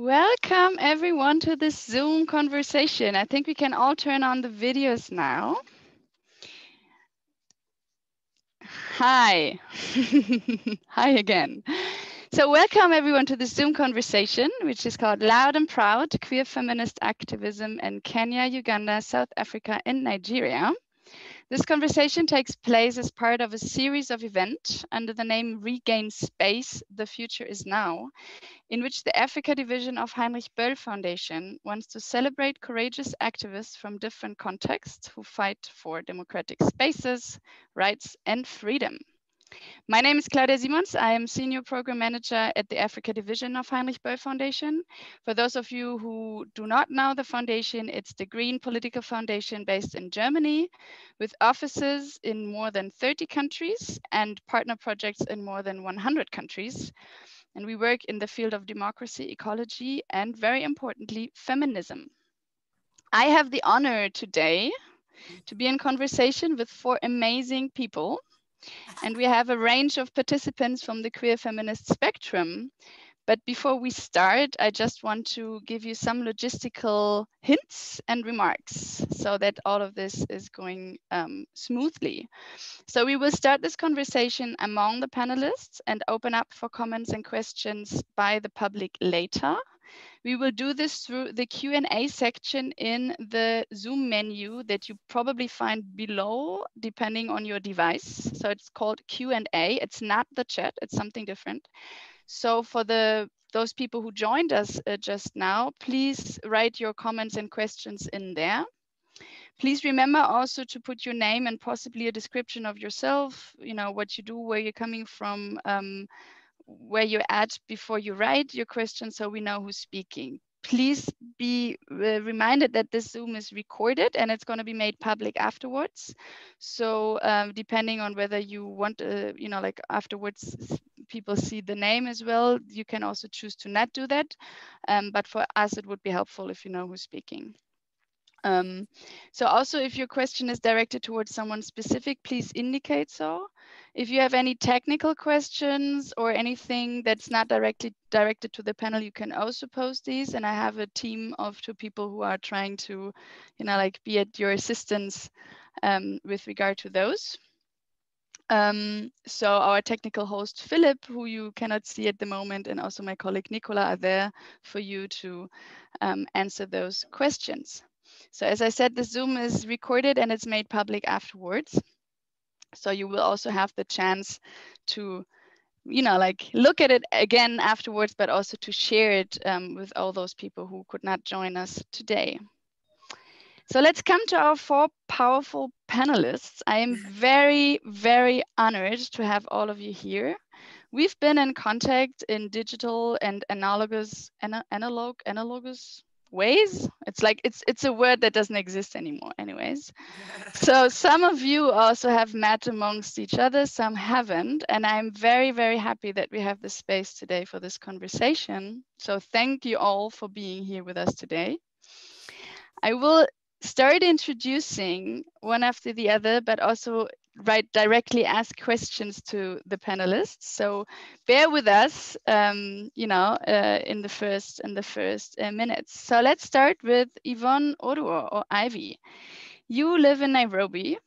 Welcome everyone to this Zoom conversation. I think we can all turn on the videos now. Hi. Hi again. So welcome everyone to this Zoom conversation, which is called Loud and Proud, Queer Feminist Activism in Kenya, Uganda, South Africa, and Nigeria. This conversation takes place as part of a series of events under the name Regain Space, The Future is Now, in which the Africa division of Heinrich Böll Foundation wants to celebrate courageous activists from different contexts who fight for democratic spaces, rights, and freedom. My name is Claudia Simons. I am Senior Program Manager at the Africa Division of Heinrich Böll Foundation. For those of you who do not know the foundation, it's the Green Political Foundation based in Germany with offices in more than 30 countries and partner projects in more than 100 countries. And we work in the field of democracy, ecology, and very importantly, feminism. I have the honor today to be in conversation with four amazing people and we have a range of participants from the queer feminist spectrum. But before we start, I just want to give you some logistical hints and remarks so that all of this is going um, smoothly. So we will start this conversation among the panelists and open up for comments and questions by the public later. We will do this through the Q&A section in the Zoom menu that you probably find below, depending on your device. So it's called Q&A. It's not the chat, it's something different. So for the those people who joined us uh, just now, please write your comments and questions in there. Please remember also to put your name and possibly a description of yourself, you know, what you do, where you're coming from, um, where you're at before you write your question so we know who's speaking. Please be uh, reminded that this Zoom is recorded and it's going to be made public afterwards. So um, depending on whether you want, uh, you know, like afterwards people see the name as well, you can also choose to not do that. Um, but for us, it would be helpful if you know who's speaking. Um, so also if your question is directed towards someone specific, please indicate so. If you have any technical questions or anything that's not directly directed to the panel, you can also post these. And I have a team of two people who are trying to, you know, like be at your assistance um, with regard to those. Um, so our technical host, Philip, who you cannot see at the moment, and also my colleague Nicola are there for you to um, answer those questions. So as I said, the Zoom is recorded and it's made public afterwards. So you will also have the chance to, you know, like look at it again afterwards, but also to share it um, with all those people who could not join us today. So let's come to our four powerful panelists. I am very, very honored to have all of you here. We've been in contact in digital and analogous, analog, analogous ways. It's like it's it's a word that doesn't exist anymore anyways. So some of you also have met amongst each other some haven't and i'm very very happy that we have the space today for this conversation. So thank you all for being here with us today. I will start introducing one after the other but also right directly ask questions to the panelists. So bear with us, um, you know, uh, in the first in the first uh, minutes. So let's start with Yvonne Oduor or Ivy. You live in Nairobi.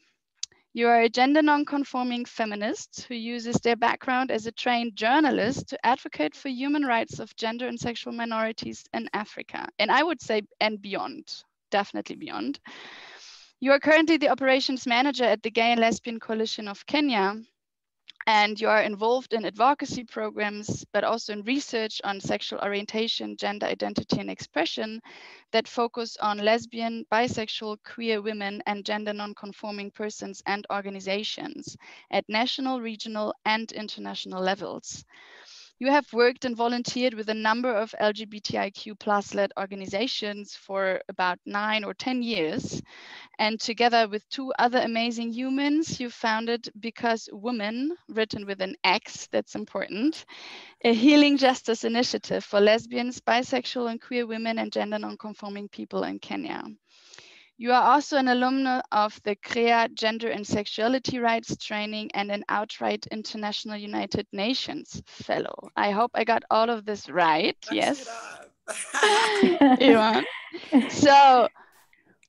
You are a gender non-conforming feminist who uses their background as a trained journalist to advocate for human rights of gender and sexual minorities in Africa. And I would say, and beyond, definitely beyond. You are currently the operations manager at the Gay and Lesbian Coalition of Kenya, and you are involved in advocacy programs, but also in research on sexual orientation, gender identity, and expression that focus on lesbian, bisexual, queer women, and gender non-conforming persons and organizations at national, regional, and international levels. You have worked and volunteered with a number of LGBTIQ plus led organizations for about nine or 10 years. And together with two other amazing humans, you founded Because Women, written with an X, that's important, a healing justice initiative for lesbians, bisexual and queer women and gender non-conforming people in Kenya. You are also an alumna of the CREA Gender and Sexuality Rights Training and an Outright International United Nations Fellow. I hope I got all of this right. yes. Iman. So,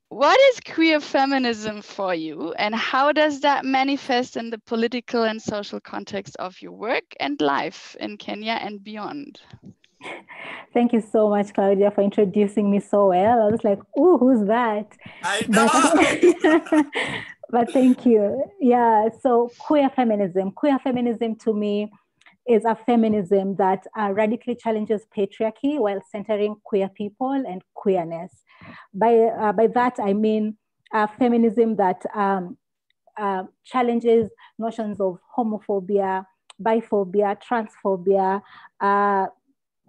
what is queer feminism for you, and how does that manifest in the political and social context of your work and life in Kenya and beyond? Thank you so much, Claudia, for introducing me so well. I was like, oh, who's that? I know. But, thank you. Yeah, so queer feminism. Queer feminism to me is a feminism that uh, radically challenges patriarchy while centering queer people and queerness. By, uh, by that, I mean a feminism that um, uh, challenges notions of homophobia, biphobia, transphobia uh,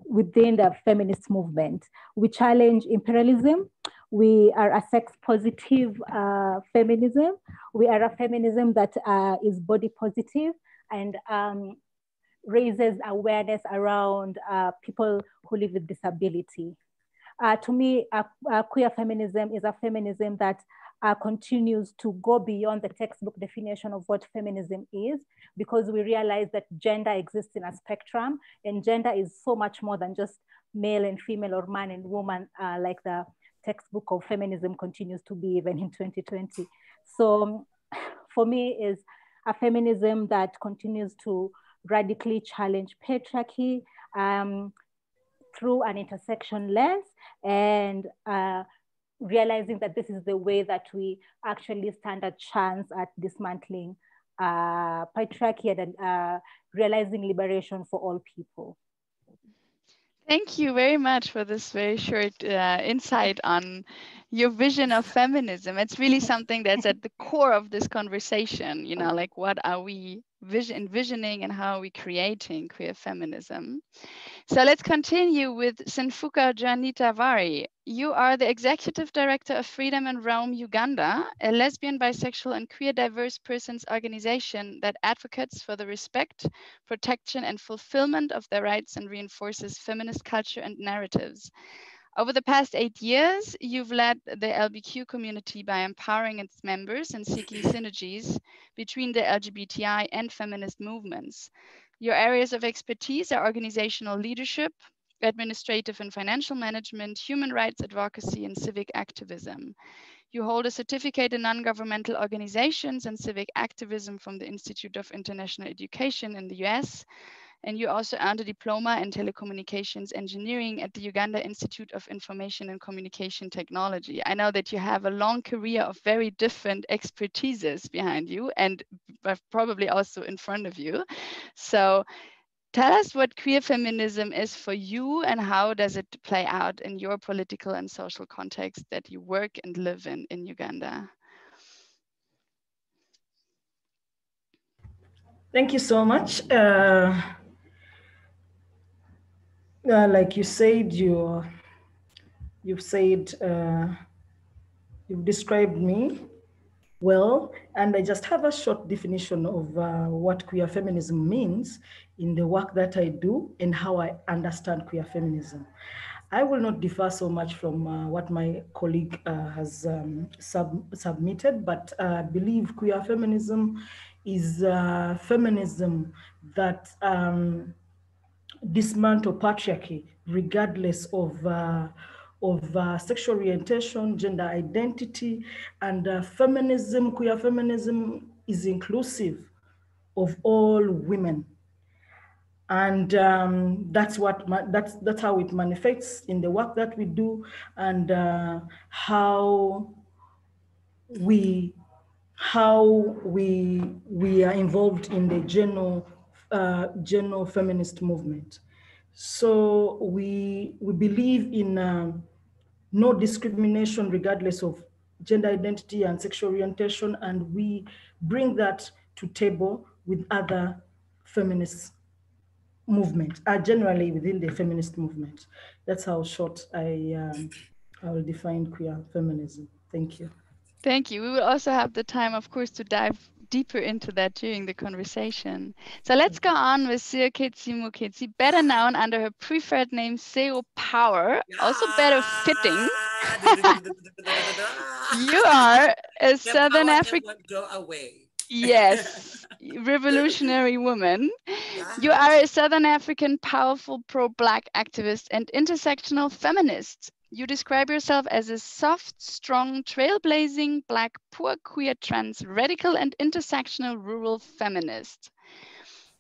within the feminist movement. We challenge imperialism. We are a sex positive uh, feminism. We are a feminism that uh, is body positive and um, raises awareness around uh, people who live with disability. Uh, to me, queer feminism is a feminism that uh, continues to go beyond the textbook definition of what feminism is, because we realize that gender exists in a spectrum, and gender is so much more than just male and female or man and woman, uh, like the textbook of feminism continues to be even in 2020. So for me is a feminism that continues to radically challenge patriarchy um, through an intersection lens and uh, realizing that this is the way that we actually stand a chance at dismantling uh, patriarchy and uh, realizing liberation for all people. Thank you very much for this very short uh, insight on your vision of feminism. It's really something that's at the core of this conversation. You know, like what are we vision, envisioning and how are we creating queer feminism? So let's continue with Senfuka Joanita Warry. You are the executive director of Freedom and Roam, Uganda, a lesbian, bisexual, and queer diverse persons organization that advocates for the respect, protection, and fulfillment of their rights and reinforces feminist culture and narratives. Over the past eight years, you've led the LBQ community by empowering its members and seeking synergies between the LGBTI and feminist movements. Your areas of expertise are organizational leadership, administrative and financial management, human rights advocacy, and civic activism. You hold a certificate in non-governmental organizations and civic activism from the Institute of International Education in the US, and you also earned a diploma in telecommunications engineering at the Uganda Institute of Information and Communication Technology. I know that you have a long career of very different expertises behind you and probably also in front of you. So tell us what queer feminism is for you and how does it play out in your political and social context that you work and live in in Uganda? Thank you so much. Uh, uh, like you said, you you've said uh, you've described me well, and I just have a short definition of uh, what queer feminism means in the work that I do and how I understand queer feminism. I will not differ so much from uh, what my colleague uh, has um, sub submitted, but uh, I believe queer feminism is uh, feminism that um, dismantle patriarchy regardless of uh, of uh, sexual orientation, gender identity, and uh, feminism, queer feminism is inclusive of all women. And um, that's what that's that's how it manifests in the work that we do, and uh, how we how we we are involved in the general uh, general feminist movement. So we, we believe in um, no discrimination regardless of gender identity and sexual orientation, and we bring that to table with other feminist movement, uh, generally within the feminist movement. That's how short I, um, I will define queer feminism. Thank you. Thank you. We will also have the time, of course, to dive deeper into that during the conversation. So let's go on with Seoketsi Moketsi, better known under her preferred name Seo Power, also better fitting. you are a Southern African. Go away. yes, revolutionary woman You are a Southern African powerful pro Black activist and intersectional feminist. You describe yourself as a soft, strong, trailblazing, Black, poor, queer, trans, radical, and intersectional rural feminist.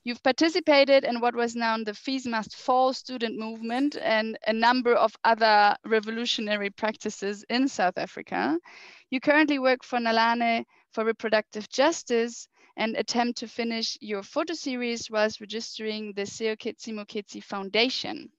You've participated in what was known the Fees Must Fall student movement and a number of other revolutionary practices in South Africa. You currently work for Nalane for reproductive justice and attempt to finish your photo series whilst registering the Seoketsi Moketsi Foundation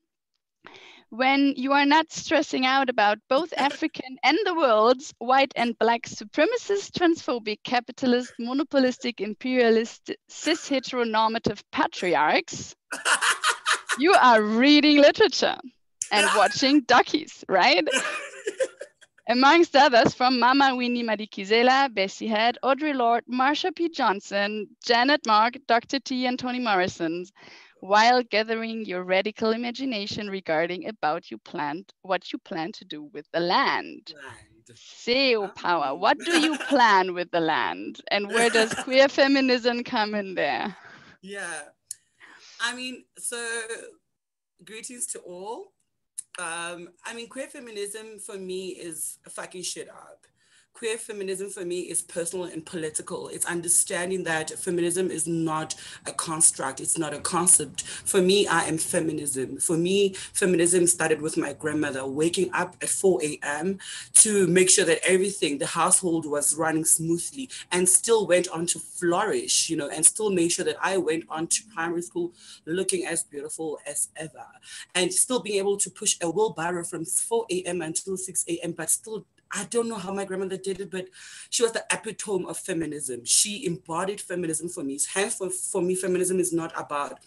when you are not stressing out about both African and the world's white and black supremacist, transphobic, capitalist, monopolistic, imperialist, cis heteronormative patriarchs, you are reading literature and watching duckies, right? Amongst others from Mama Winnie Madikizela, Bessie Head, Audre Lorde, Marsha P. Johnson, Janet Mock, Dr. T, and Toni Morrison while gathering your radical imagination regarding about you planned what you plan to do with the land. SEO power. What do you plan with the land? And where does queer feminism come in there? Yeah. I mean, so greetings to all. Um, I mean, queer feminism for me is fucking shit up queer feminism for me is personal and political. It's understanding that feminism is not a construct, it's not a concept. For me, I am feminism. For me, feminism started with my grandmother waking up at 4 a.m. to make sure that everything, the household was running smoothly and still went on to flourish, you know, and still made sure that I went on to primary school looking as beautiful as ever and still being able to push a wheelbarrow from 4 a.m. until 6 a.m., but still I don't know how my grandmother did it, but she was the epitome of feminism. She embodied feminism for me. Hence, for, for me, feminism is not about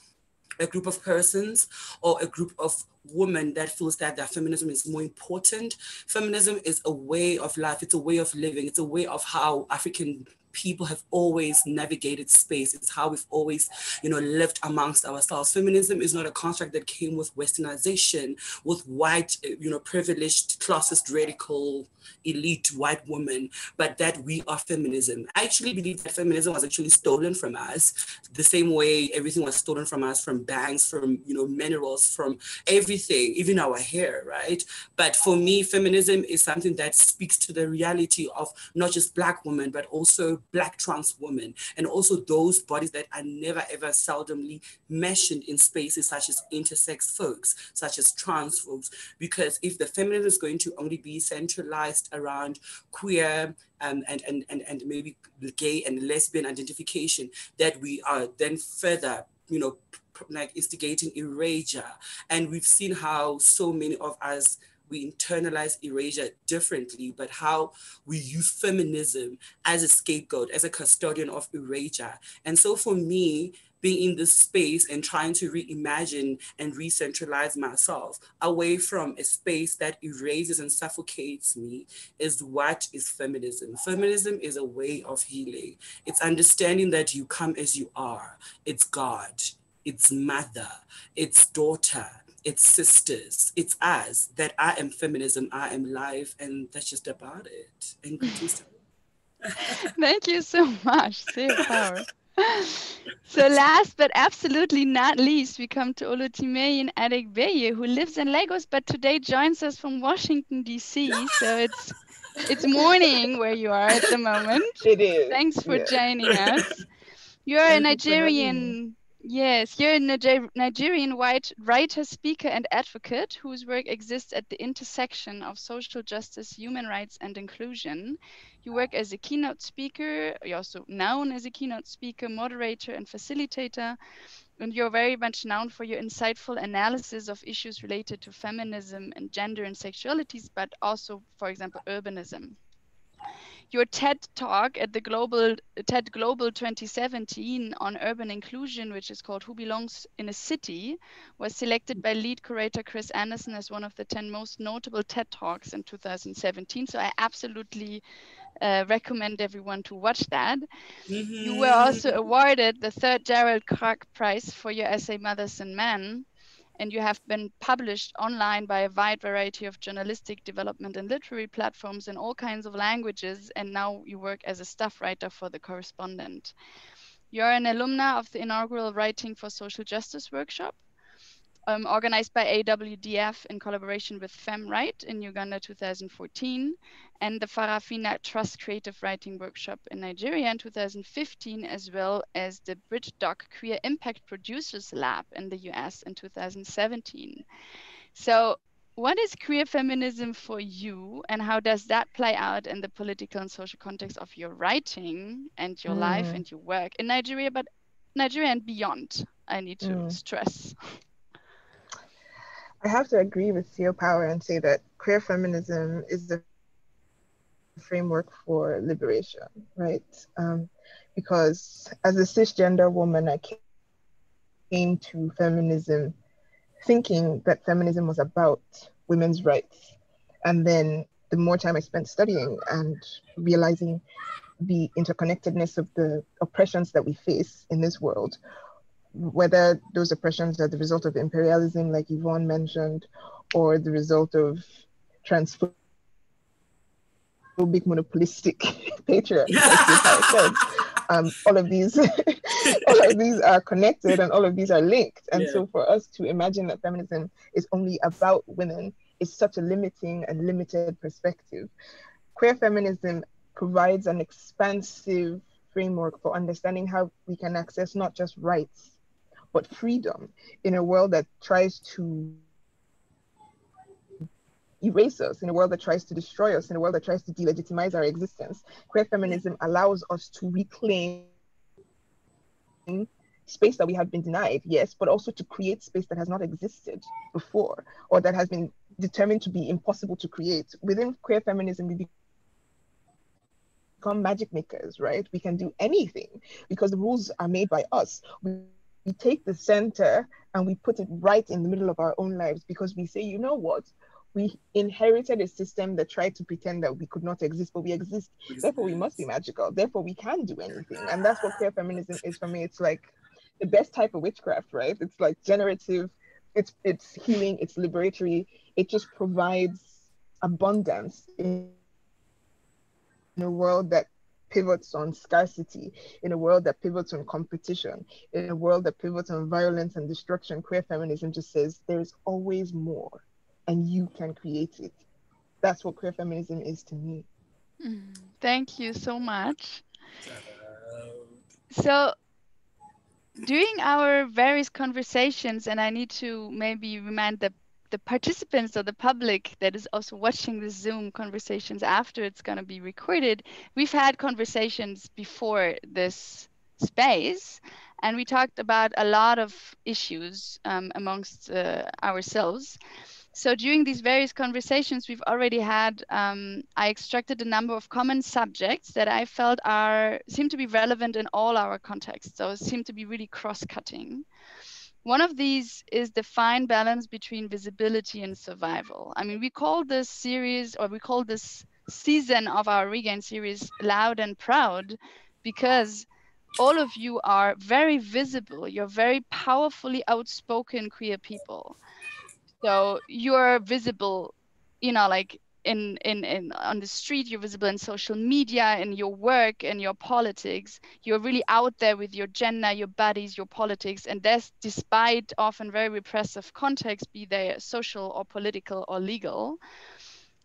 a group of persons or a group of women that feels that their feminism is more important. Feminism is a way of life. It's a way of living. It's a way of how African people have always navigated space. It's how we've always, you know, lived amongst ourselves. Feminism is not a construct that came with westernization, with white, you know, privileged, classist, radical, elite white women, but that we are feminism. I actually believe that feminism was actually stolen from us, the same way everything was stolen from us, from banks, from, you know, minerals, from everything, even our hair, right? But for me, feminism is something that speaks to the reality of not just Black women, but also Black trans women, and also those bodies that are never ever seldomly mentioned in spaces such as intersex folks, such as trans folks. Because if the feminism is going to only be centralized around queer um, and, and, and, and maybe gay and lesbian identification, that we are then further, you know, like instigating erasure. And we've seen how so many of us we internalize erasure differently, but how we use feminism as a scapegoat, as a custodian of erasure. And so for me, being in this space and trying to reimagine and re-centralize myself away from a space that erases and suffocates me is what is feminism. Feminism is a way of healing. It's understanding that you come as you are. It's God, it's mother, it's daughter, it's sisters, it's us, that I am feminism, I am life, and that's just about it. And Thank you so much. Seo power. so last but absolutely not least, we come to OluTimehin Adegbeye, who lives in Lagos, but today joins us from Washington, D.C. So it's it's morning where you are at the moment. It is. Thanks for yeah. joining us. You're Thank a Nigerian Yes, you're a Niger Nigerian white writer, speaker, and advocate whose work exists at the intersection of social justice, human rights, and inclusion. You work as a keynote speaker, you're also known as a keynote speaker, moderator, and facilitator. And you're very much known for your insightful analysis of issues related to feminism and gender and sexualities, but also, for example, urbanism your TED talk at the Global TED Global 2017 on urban inclusion, which is called Who Belongs in a City, was selected by lead curator Chris Anderson as one of the 10 most notable TED Talks in 2017. So I absolutely uh, recommend everyone to watch that. Mm-hmm. You were also awarded the third Gerald Kraak Prize for your essay Mothers and Men and you have been published online by a wide variety of journalistic development and literary platforms in all kinds of languages, and now you work as a staff writer for the correspondent. You're an alumna of the inaugural Writing for Social Justice workshop, um, organized by AWDF in collaboration with FemWrite in Uganda 2014, and the Farafina Trust Creative Writing Workshop in Nigeria in 2015, as well as the BritDoc Queer Impact Producers Lab in the US in 2017. So what is queer feminism for you and how does that play out in the political and social context of your writing and your mm. life and your work in Nigeria, but Nigeria and beyond, I need to mm. stress. I have to agree with Seo Power and say that queer feminism is the framework for liberation, right? Um, because as a cisgender woman, I came to feminism thinking that feminism was about women's rights. And then the more time I spent studying and realizing the interconnectedness of the oppressions that we face in this world, whether those oppressions are the result of imperialism, like Yvonne mentioned, or the result of transphobic monopolistic patriarchy, like. Um, all of these all of these are connected and all of these are linked and yeah. so for us to imagine that feminism is only about women is such a limiting and limited perspective queer feminism provides an expansive framework for understanding how we can access not just rights but freedom in a world that tries to erase us, in a world that tries to destroy us, in a world that tries to delegitimize our existence. Queer feminism allows us to reclaim space that we have been denied, yes, but also to create space that has not existed before or that has been determined to be impossible to create. Within queer feminism, we become magic makers, right? We can do anything because the rules are made by us. We, we take the center and we put it right in the middle of our own lives because we say, you know what? we inherited a system that tried to pretend that we could not exist, but we exist. Therefore, we must be magical. Therefore, we can do anything. And that's what queer feminism is for me. It's like the best type of witchcraft, right? It's like generative, it's it's healing, it's liberatory. It just provides abundance in, in a world that pivots on scarcity, in a world that pivots on competition, in a world that pivots on violence and destruction, queer feminism just says there's always more and you can create it. That's what queer feminism is to me. Mm, thank you so much. So, during our various conversations, and I need to maybe remind the the participants or the public that is also watching the Zoom conversations after it's going to be recorded, we've had conversations before this space, and we talked about a lot of issues um, amongst uh, ourselves. So during these various conversations we've already had, um, I extracted a number of common subjects that I felt are seem to be relevant in all our contexts. So seem to be really cross-cutting. One of these is the fine balance between visibility and survival. I mean, we call this series or we call this season of our Regain series Loud and Proud because all of you are very visible. You're very powerfully outspoken queer people so you're visible you know like in, in in on the street you're visible in social media in your work in your politics. You're really out there with your gender your bodies your politics. And that's despite often very repressive contexts be they social or political or legal.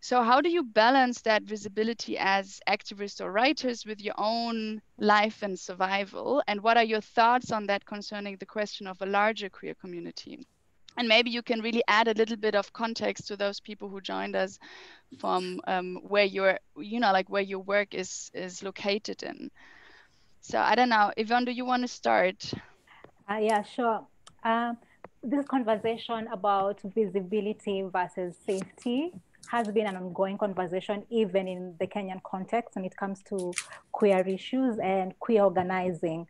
So how do you balance that visibility as activists or writers with your own life and survival? And what are your thoughts on that concerning the question of a larger queer community and maybe you can really add a little bit of context to those people who joined us from um, where your you know like where your work is is located in. So i don't know. Yvonne do you want to start? Uh, yeah sure. Um, this conversation about visibility versus safety has been an ongoing conversation even in the kenyan context when it comes to queer issues and queer organizing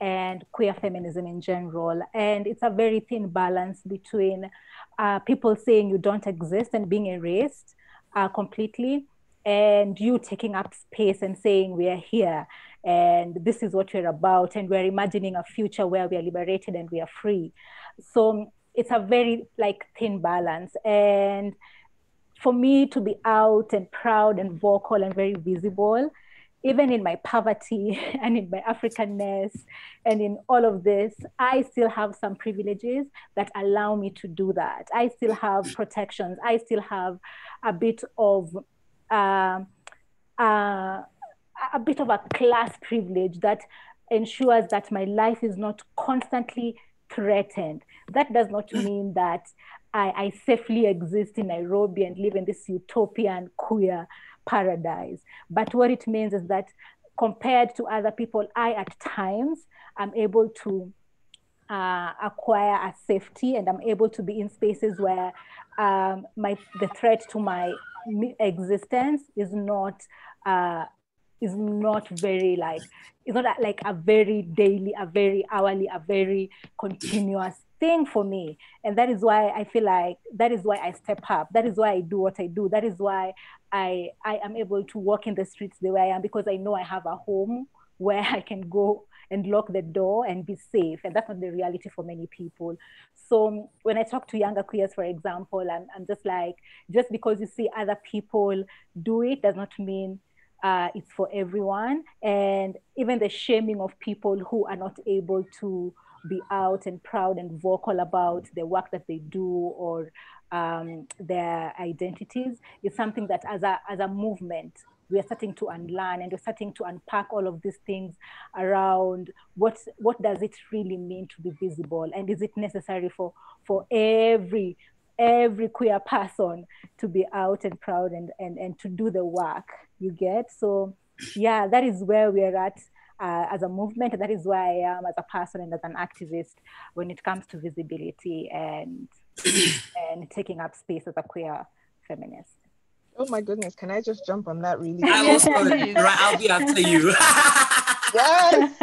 and queer feminism in general. And it's a very thin balance between uh, people saying you don't exist and being erased uh, completely, and you taking up space and saying we are here and this is what we're about, and we're imagining a future where we are liberated and we are free. So it's a very like thin balance. And for me to be out and proud and vocal and very visible, even in my poverty and in my Africanness and in all of this, I still have some privileges that allow me to do that. I still have protections. I still have a bit of uh, uh, a bit of a class privilege that ensures that my life is not constantly threatened. That does not mean that I, I safely exist in Nairobi and live in this utopian queer paradise. But what it means is that compared to other people, I at times am able to uh, acquire a safety and I'm able to be in spaces where um, my the threat to my existence is not uh, is not very like it's not like a very daily, a very hourly, a very continuous thing for me. And that is why I feel like that is why I step up. That is why I do what I do. That is why I I am able to walk in the streets the way I am because I know I have a home where I can go and lock the door and be safe. And that's not the reality for many people. So when I talk to younger queers, for example, I'm, I'm just like, just because you see other people do it does not mean uh, it's for everyone. And even the shaming of people who are not able to be out and proud and vocal about the work that they do or um, their identities is something that as a, as a movement, we are starting to unlearn and we're starting to unpack all of these things around what what does it really mean to be visible and is it necessary for for every every queer person to be out and proud and, and, and to do the work you get. So yeah, that is where we're at uh, as a movement. That is where I am as a person and as an activist when it comes to visibility and and taking up space as a queer feminist. Oh my goodness, can I just jump on that really? I also, right, I'll be after you. yes.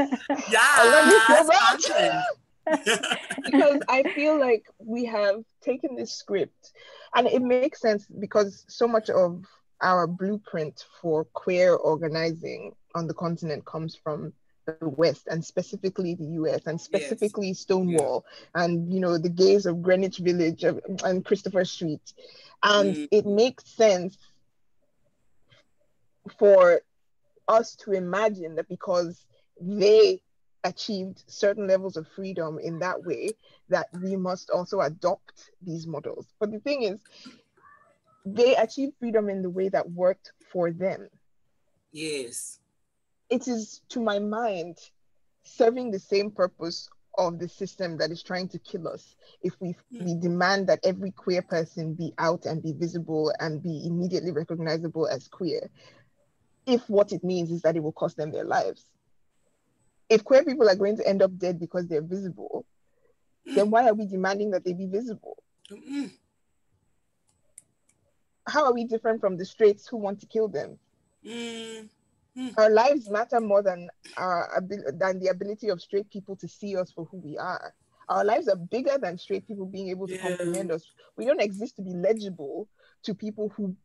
Yeah. I love you so much. because I feel like we have taken this script and it makes sense because so much of our blueprint for queer organizing on the continent comes from the West and specifically the US and specifically yes. Stonewall yeah. and you know the gays of Greenwich Village and Christopher Street. And mm. it makes sense for us to imagine that because they achieved certain levels of freedom in that way that we must also adopt these models. But the thing is, they achieved freedom in the way that worked for them. Yes. It is, to my mind, serving the same purpose of the system that is trying to kill us if we, mm. we demand that every queer person be out and be visible and be immediately recognizable as queer if what it means is that it will cost them their lives if queer people are going to end up dead because they're visible, hmm. then why are we demanding that they be visible? Hmm. How are we different from the straights who want to kill them? Hmm. Mm. Our lives matter more than our than the ability of straight people to see us for who we are. Our lives are bigger than straight people being able to yeah. comprehend us. We don't exist to be legible to people who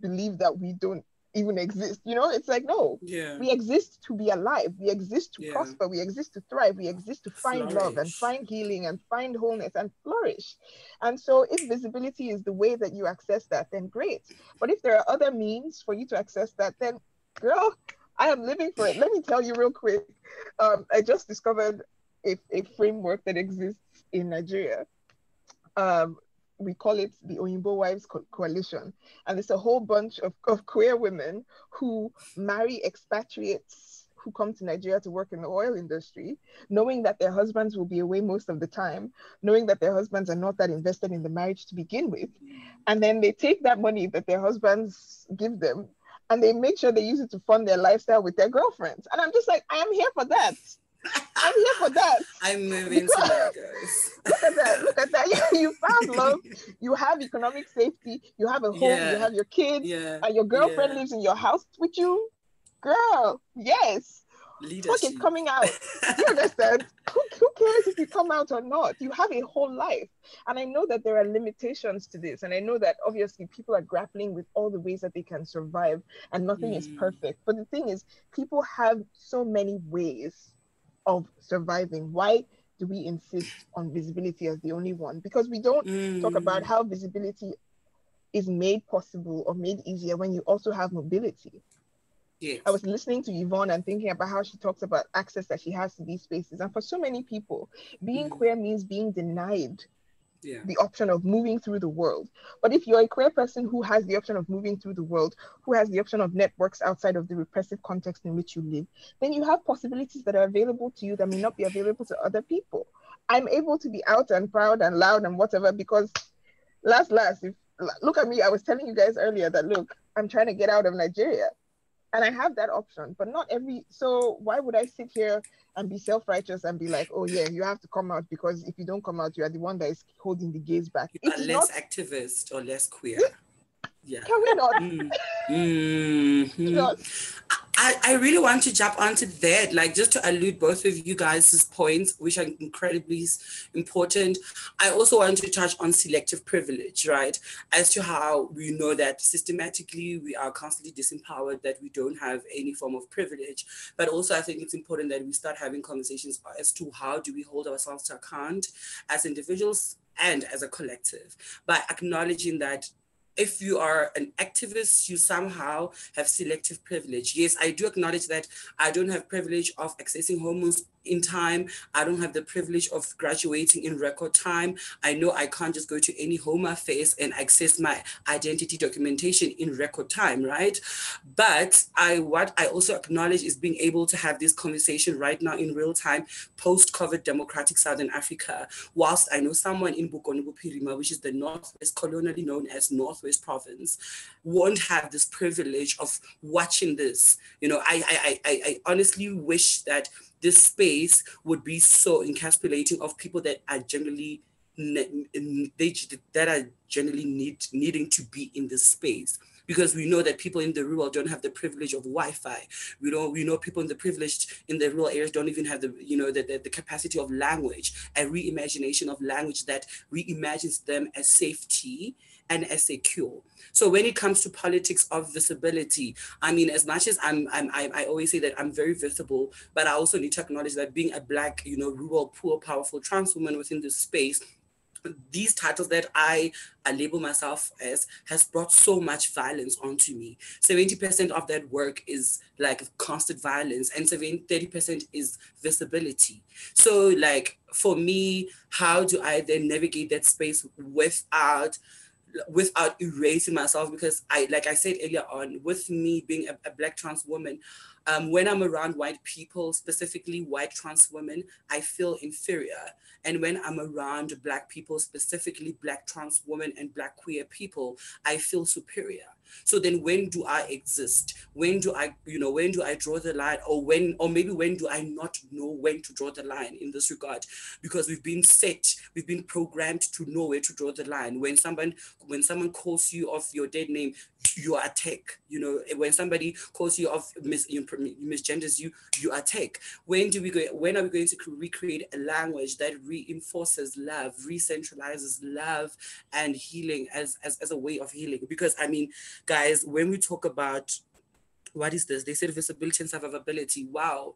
believe that we don't even exist. You know, it's like, no, yeah. we exist to be alive. We exist to yeah. prosper. We exist to thrive. We exist to find flourish. love and find healing and find wholeness and flourish. And so, if visibility is the way that you access that, then great. But if there are other means for you to access that, then girl, I am living for it. Let me tell you real quick. Um, I just discovered a, a framework that exists in Nigeria. Um, we call it the Oyinbo Wives Co- Coalition. And it's a whole bunch of, of queer women who marry expatriates who come to Nigeria to work in the oil industry, knowing that their husbands will be away most of the time, knowing that their husbands are not that invested in the marriage to begin with. And then they take that money that their husbands give them and they make sure they use it to fund their lifestyle with their girlfriends. And I'm just like, I am here for that. I'm here for that. I'm moving to Lagos. look at that. Look at that. You, you found love. You have economic safety. You have a home. Yeah. You have your kids. Yeah. And your girlfriend yeah. lives in your house with you. Girl, yes. Leadership. Fuck coming out. you understand? who, who cares if you come out or not? You have a whole life. And I know that there are limitations to this. And I know that obviously people are grappling with all the ways that they can survive and nothing mm. is perfect. But the thing is, people have so many ways of surviving. Why do we insist on visibility as the only one? Because we don't mm. talk about how visibility is made possible or made easier when you also have mobility. Yes. I was listening to Yvonne and thinking about how she talks about access that she has to these spaces. And for so many people, being Mhm. queer means being denied Yeah. the option of moving through the world. But if you're a queer person who has the option of moving through the world, who has the option of networks outside of the repressive context in which you live, then you have possibilities that are available to you that may not be available to other people. I'm able to be out and proud and loud and whatever because last last if look at me, I was telling you guys earlier that look, I'm trying to get out of Nigeria. And I have that option, but not every so why would I sit here and be self-righteous and be like, oh yeah, you have to come out because if you don't come out, you are the one that is holding the gays back. You are It's less not activist or less queer. Yeah. can we not? Mm. Mhm. Just- I, I really want to jump onto that, like just to allude both of you guys' points, which are incredibly important. I also want to touch on selective privilege, right? As to how we know that systematically we are constantly disempowered, that we don't have any form of privilege. But also, I think it's important that we start having conversations as to how do we hold ourselves to account as individuals and as a collective by acknowledging that if you are an activist, you somehow have selective privilege. Yes, I do acknowledge that I don't have privilege of accessing hormones in time. I don't have the privilege of graduating in record time. I know I can't just go to any home affairs and access my identity documentation in record time, right? But I what I also acknowledge is being able to have this conversation right now in real time, post-COVID democratic Southern Africa, whilst I know someone in Bokone Bophirima, which is the northwest colonially known as Northwest Province, won't have this privilege of watching this. You know, I I I, I honestly wish that this space would be so encapsulating of people that are generally they that are generally need needing to be in this space because we know that people in the rural don't have the privilege of Wi-Fi. We don't. we know people in the privileged in the rural areas don't even have the you know the, the, the capacity of language, a reimagination of language that reimagines them as safety and as secure. So when it comes to politics of visibility, I mean, as much as I'm, I'm I, I always say that I'm very visible, but I also need to acknowledge that being a black, you know, rural, poor, powerful trans woman within this space, these titles that I, I label myself as has brought so much violence onto me. 70% of that work is like constant violence and 70, 30% is visibility. So like for me, how do I then navigate that space without without erasing myself because I like I said earlier on with me being a, a black trans woman um, when I'm around white people, specifically white trans women, I feel inferior. And when I'm around black people, specifically black trans women and black queer people, I feel superior. So then when do I exist? When do I, you know, when do I draw the line? Or when, or maybe when do I not know when to draw the line in this regard? Because we've been set, we've been programmed to know where to draw the line. When someone, when someone calls you off your dead name, you attack. You know, when somebody calls you off mis, misgenders you, you attack. When do we go? When are we going to recreate a language that reinforces love, re-centralizes love and healing as, as as a way of healing? Because I mean, guys, when we talk about what is this? They said visibility and survivability. Wow.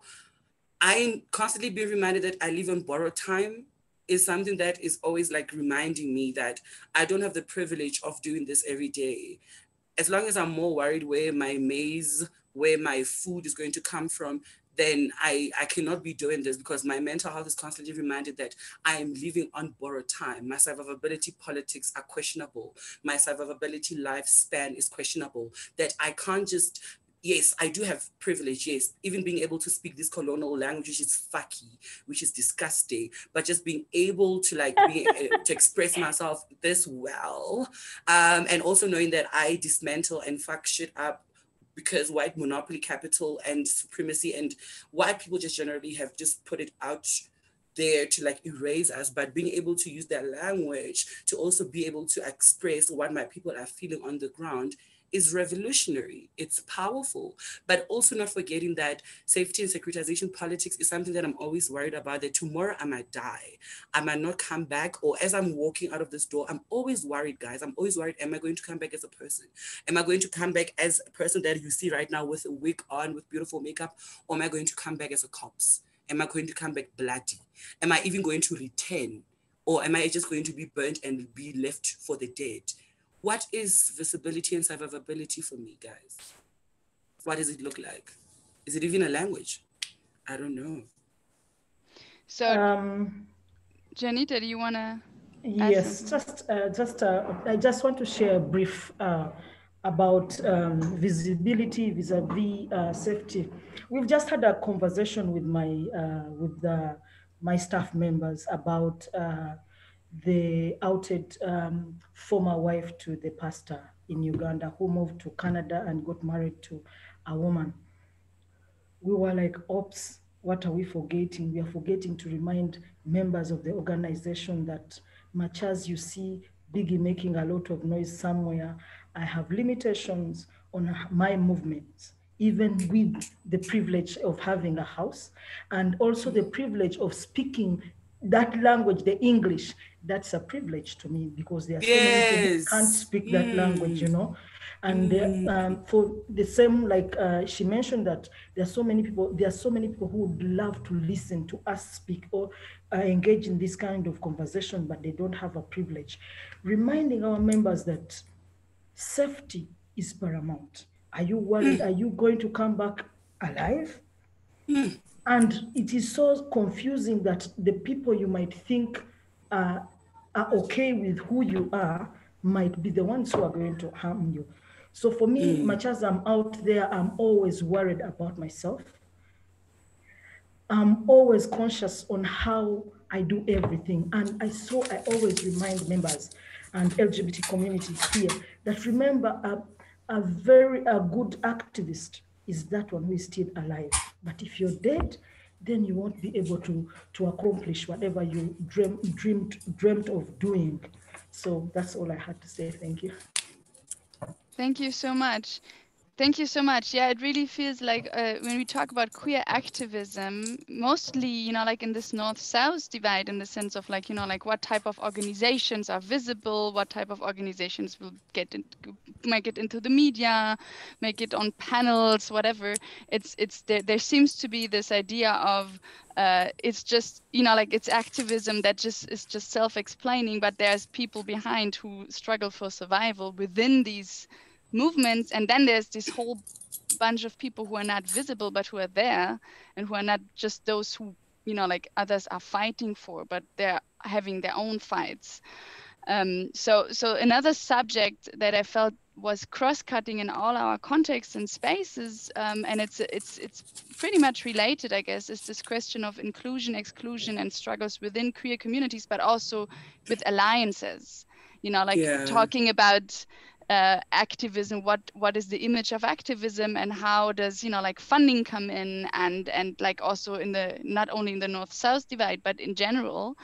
I'm constantly being reminded that I live on borrowed time is something that is always like reminding me that I don't have the privilege of doing this every day. As long as I'm more worried where my maize, where my food is going to come from, then I, I cannot be doing this because my mental health is constantly reminded that I am living on borrowed time. My survivability politics are questionable. My survivability lifespan is questionable. That I can't just yes, I do have privilege. Yes, even being able to speak this colonial language, which is fucky, which is disgusting, but just being able to like be to express myself this well, um, and also knowing that I dismantle and fuck shit up because white monopoly capital and supremacy and white people just generally have just put it out there to like erase us, but being able to use their language to also be able to express what my people are feeling on the ground is revolutionary. It's powerful, but also not forgetting that safety and securitization politics is something that I'm always worried about that tomorrow I might die. I might not come back, or as I'm walking out of this door, I'm always worried, guys. I'm always worried, am I going to come back as a person? Am I going to come back as a person that you see right now with a wig on, with beautiful makeup, or am I going to come back as a corpse? Am I going to come back bloody? Am I even going to return? Or am I just going to be burnt and be left for the dead? What is visibility and survivability for me, guys? What does it look like? Is it even a language? I don't know. So, Um, Joanita, do you want to? Yes, just uh, just uh, I just want to share a brief uh, about um, visibility vis-a-vis uh, safety. We've just had a conversation with my uh, with the, my staff members about uh, the outed um, former wife to the pastor in Uganda who moved to Canada and got married to a woman. We were like, "Oops, what are we forgetting? We are forgetting to remind members of the organization that much as you see Biggie making a lot of noise somewhere, I have limitations on my movements, even with the privilege of having a house and also the privilege of speaking that language, the English. That's a privilege to me because there are so many people who can't Yes. speak that language, you know. And Mm. uh, um, for the same, like uh, she mentioned that there are so many people, there are so many people who would love to listen to us speak or uh, engage in this kind of conversation, but they don't have a privilege. Reminding our members that safety is paramount. Are you worried? Are you going to come back alive? And it is so confusing that the people you might think uh, are okay with who you are might be the ones who are going to harm you. So for me, mm. much as I'm out there, I'm always worried about myself. I'm always conscious on how I do everything. And I so I always remind members and LGBT community here that remember a, a very a good activist is that one who is still alive. But if you're dead, then you won't be able to to accomplish whatever you dream, dreamed dreamt of doing. So that's all I had to say. Thank you. Thank you so much. Thank you so much. Yeah, it really feels like uh, when we talk about queer activism, mostly, you know, like in this north-south divide, in the sense of like, you know, like what type of organizations are visible, what type of organizations will get in, make it into the media, make it on panels, whatever. It's it's there. There seems to be this idea of uh, it's just you know like it's activism that just is just self-explaining, but there's people behind who struggle for survival within these movements and then there's this whole bunch of people who are not visible but who are there and who are not just those who you know like others are fighting for but they're having their own fights um, so so another subject that i felt was cross-cutting in all our contexts and spaces um, and it's it's it's pretty much related i guess is this question of inclusion exclusion and struggles within queer communities but also with alliances you know like Yeah. talking about uh, activism what what is the image of activism and how does you know like funding come in and and like also in the not only in the north south divide but in general.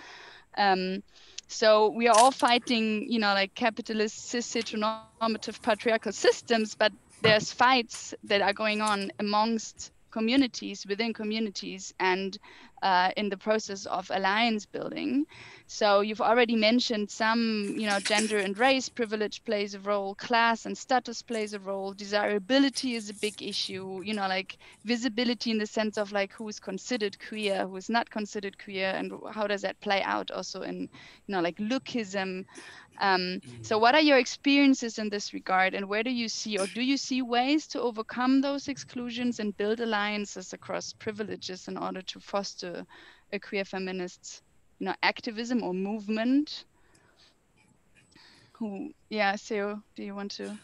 Um, so we are all fighting you know like capitalist cis heteronormative patriarchal systems but there's fights that are going on amongst communities within communities and uh, in the process of alliance building so you've already mentioned some, you know, gender and race privilege plays a role, class and status plays a role, desirability is a big issue, you know, like visibility in the sense of like who is considered queer, who is not considered queer, and how does that play out also in, you know, like lookism. Um, so what are your experiences in this regard and where do you see or do you see ways to overcome those exclusions and build alliances across privileges in order to foster a queer feminist you know activism or movement? Who yeah so do you want to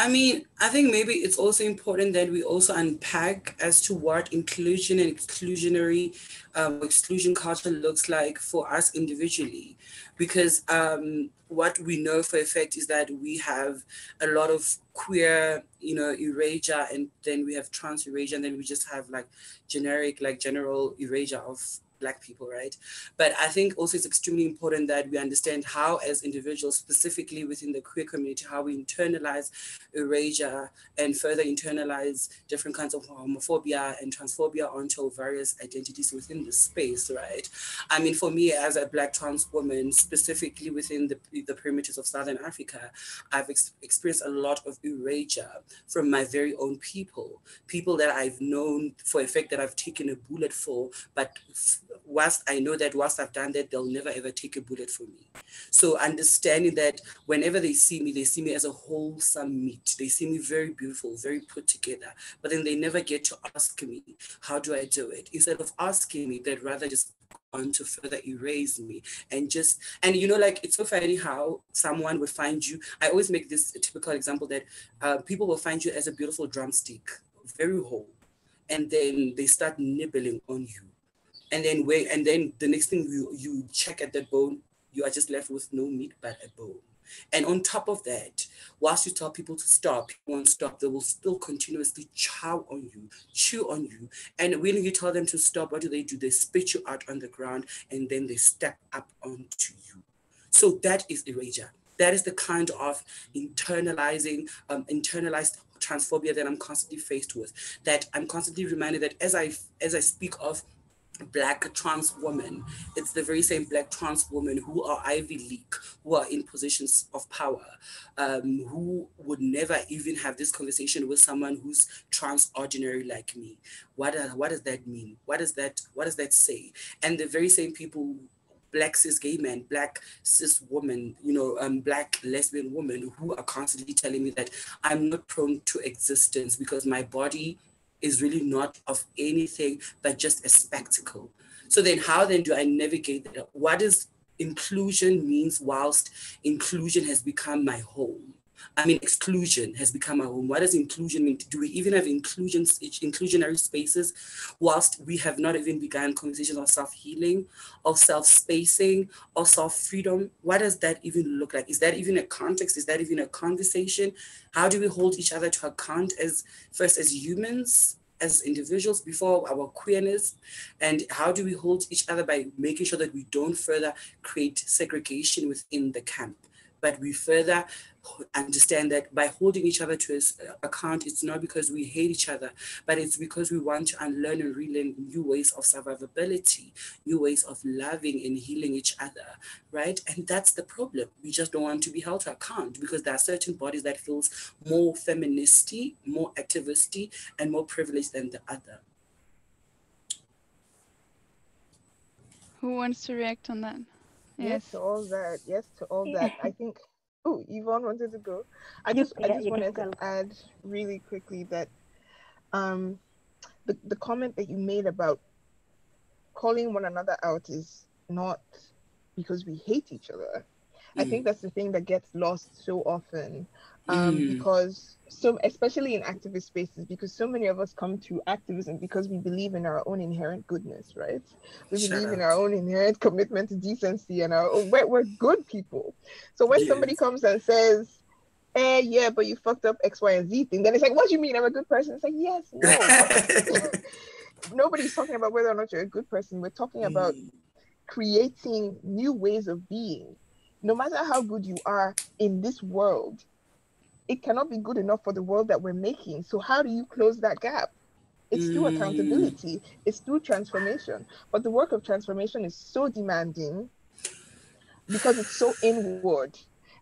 I mean, I think maybe it's also important that we also unpack as to what inclusion and exclusionary um, exclusion culture looks like for us individually, because um, what we know for a fact is that we have a lot of queer, you know, erasure, and then we have trans erasure, and then we just have like generic, like general erasure of black people right? But i think also it's extremely important that we understand how as individuals specifically within the queer community how we internalize erasure and further internalize different kinds of homophobia and transphobia onto various identities within the space right? I mean for me as a black trans woman specifically within the, the perimeters of southern africa i've ex- experienced a lot of erasure from my very own people. People that i've known for a fact that i've taken a bullet for but whilst I know that whilst I've done that, they'll never ever take a bullet for me. So understanding that whenever they see me, they see me as a wholesome meat. They see me very beautiful, very put together. But then they never get to ask me, how do I do it? Instead of asking me, they'd rather just on to further erase me and just and you know like it's so funny how someone would find you i always make this typical example that uh, people will find you as a beautiful drumstick very whole and then they start nibbling on you and then wait and then the next thing you you check at that bone you are just left with no meat but a bone and on top of that, whilst you tell people to stop, people won't stop. They will still continuously chow on you, chew on you. And when you tell them to stop, what do they do? They spit you out on the ground and then they step up onto you. So that is erasure. That is the kind of internalizing, um, internalized transphobia that I'm constantly faced with. That I'm constantly reminded that as I as I speak of black trans women. It's the very same black trans women who are Ivy League, who are in positions of power, um, who would never even have this conversation with someone who's trans ordinary like me. What, uh, what does that mean? What does that, what does that say? And the very same people black cis gay men, black cis women, you know, um, black lesbian women who are constantly telling me that I'm not prone to existence because my body is really not of anything but just a spectacle. So then how then do I navigate that? What does inclusion means whilst inclusion has become my home? I mean, exclusion has become our home. What does inclusion mean? Do we even have inclusion, inclusionary spaces whilst we have not even begun conversations of self-healing, of self-spacing, of self-freedom? What does that even look like? Is that even a context? Is that even a conversation? How do we hold each other to account as first as humans, as individuals before our queerness and how do we hold each other by making sure that we don't further create segregation within the camp but we further understand that by holding each other to uh, account, it's not because we hate each other, but it's because we want to unlearn and relearn new ways of survivability, new ways of loving and healing each other, right? And that's the problem. We just don't want to be held to account because there are certain bodies that feels more feministy, more activisty, and more privileged than the other. Who wants to react on that? Yes, yes to all that. Yes to all that. I think Oh, Yvonne wanted to go. I just I just wanted to add really quickly that um the, the comment that you made about calling one another out is not because we hate each other. Mm. I think that's the thing that gets lost so often um, mm. because so especially in activist spaces because so many of us come to activism because we believe in our own inherent goodness right we Shut believe up. in our own inherent commitment to decency and our own, we're, we're good people so when yes. somebody comes and says eh yeah but you fucked up x y and z thing then it's like what do you mean i'm a good person it's like yes no nobody's talking about whether or not you're a good person we're talking about mm. creating new ways of being no matter how good you are in this world it cannot be good enough for the world that we're making. So how do you close that gap? It's through mm. accountability, it's through transformation. But the work of transformation is so demanding because it's so inward.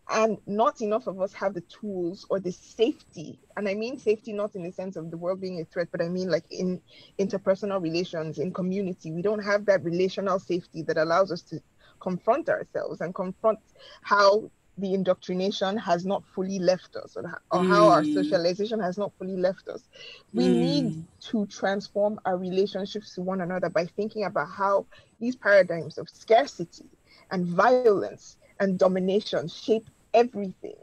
And not enough of us have the tools or the safety. And I mean safety not in the sense of the world being a threat, but I mean like in interpersonal relations, in community. We don't have that relational safety that allows us to confront ourselves and confront how the indoctrination has not fully left us or, or mm. how our mm. socialization has not fully left us. We mm. need to transform our relationships to one another by thinking about how these paradigms of scarcity and violence and domination shape everything.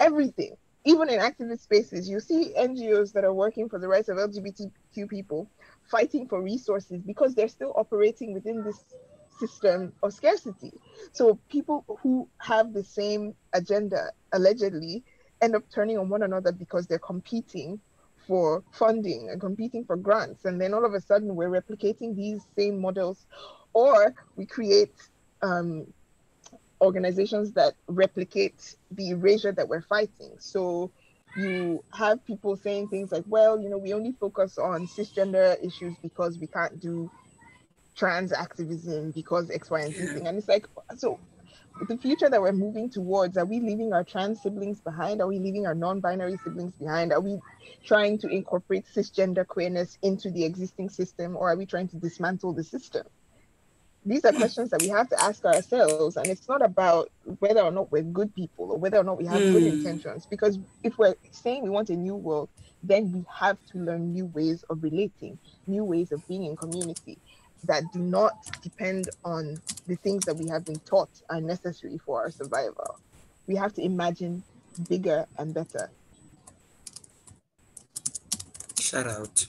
Everything. Even in activist spaces, you see NGOs that are working for the rights of LGBTQ people fighting for resources because they're still operating within this system of scarcity. So people who have the same agenda allegedly end up turning on one another because they're competing for funding and competing for grants. And then all of a sudden we're replicating these same models, or we create um, organizations that replicate the erasure that we're fighting. So you have people saying things like, well, you know, we only focus on cisgender issues because we can't do trans activism because X, Y, and Z thing. And it's like, so the future that we're moving towards, are we leaving our trans siblings behind? Are we leaving our non-binary siblings behind? Are we trying to incorporate cisgender queerness into the existing system or are we trying to dismantle the system? these are questions that we have to ask ourselves and it's not about whether or not we're good people or whether or not we have mm. good hmm. intentions because if we're saying we want a new world then we have to learn new ways of relating new ways of being in community that do not depend on the things that we have been taught are necessary for our survival we have to imagine bigger and better shout out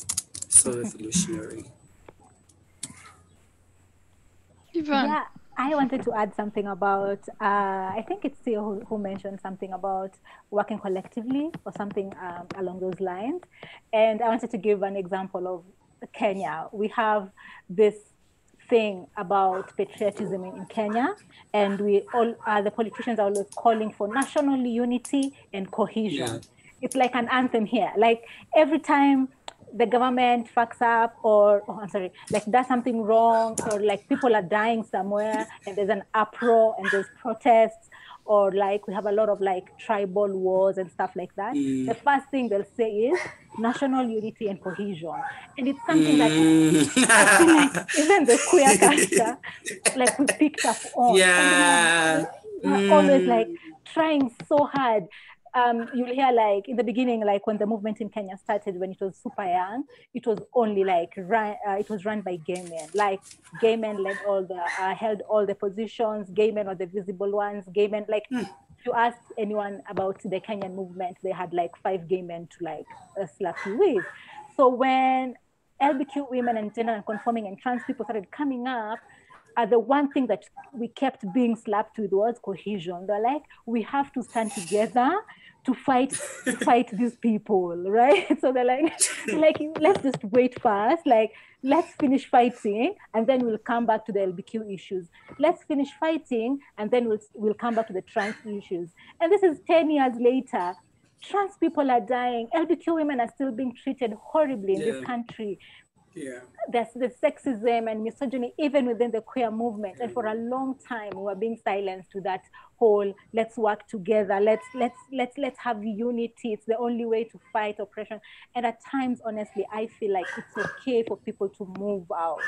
so revolutionary Yvonne. Yeah, I wanted to add something about, uh, I think it's Seo who, who, mentioned something about working collectively or something um, along those lines. And I wanted to give an example of Kenya. We have this thing about patriotism in, in Kenya, and we all, uh, the politicians are always calling for national unity and cohesion. Yeah. It's like an anthem here. Like every time the government fucks up or oh, I'm sorry, like does something wrong or like people are dying somewhere and there's an uproar and there's protests or like we have a lot of like tribal wars and stuff like that. Mm. The first thing they'll say is national unity and cohesion. And it's something mm. that like even the queer culture, like we picked up on. Yeah. We're mm. always like trying so hard um, you'll hear like in the beginning, like when the movement in Kenya started, when it was super young, it was only like run, uh, it was run by gay men. Like gay men led all the uh, held all the positions. Gay men were the visible ones. Gay men like. Mm. If you ask anyone about the Kenyan movement, they had like five gay men to like uh, slap you with. So when LBQ women and gender conforming and trans people started coming up, uh, the one thing that we kept being slapped with was cohesion. They're like, we have to stand together to fight to fight these people, right? So they're like, like let's just wait first, like let's finish fighting and then we'll come back to the LBQ issues. Let's finish fighting and then we'll we'll come back to the trans issues. And this is 10 years later. Trans people are dying. LBQ women are still being treated horribly in yeah. this country yeah. there's the sexism and misogyny even within the queer movement. And for a long time we were being silenced to that whole let's work together. Let's let's let's let's have unity. It's the only way to fight oppression. And at times honestly i feel like it's okay for people to move out.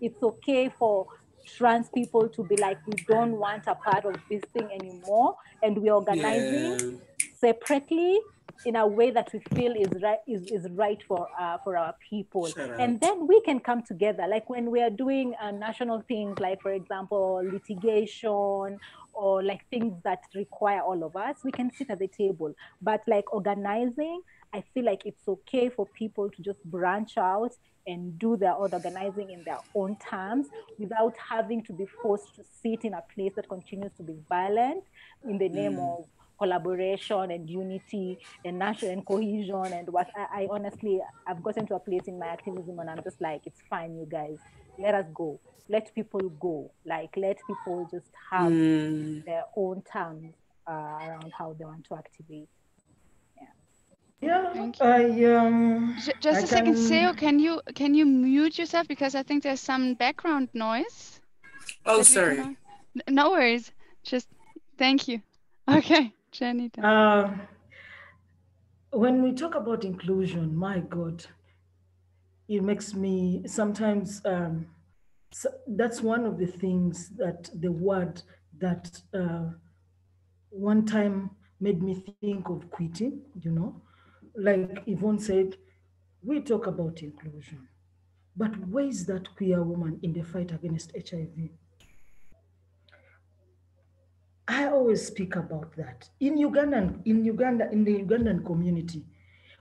It's okay for trans people to be like we don't want a part of this thing anymore and we're organizing yeah. separately in a way that we feel is right is, is right for uh, for our people. And then we can come together. Like when we are doing uh, national things like for example litigation or like things that require all of us we can sit at the table. But like organizing i feel like it's okay for people to just branch out and do their own organizing in their own terms without having to be forced to sit in a place that continues to be violent in the name mm. of collaboration and unity and national and cohesion and what I, I, honestly I've gotten to a place in my activism and I'm just like it's fine you guys. Let us go. Let people go. Like let people just have mm. their own terms uh, around how they want to activate. Yeah. I um just I a second Seo can you can you mute yourself? Because I think there's some background noise. Oh sorry. no worries. Just thank you. Okay Jenny. Uh, when we talk about inclusion, my God, it makes me sometimes, um, so that's one of the things that the word that uh, one time made me think of quitting, you know, like Yvonne said, we talk about inclusion, but where is that queer woman in the fight against HIV? I always speak about that. In Uganda, in Uganda, in the Ugandan community,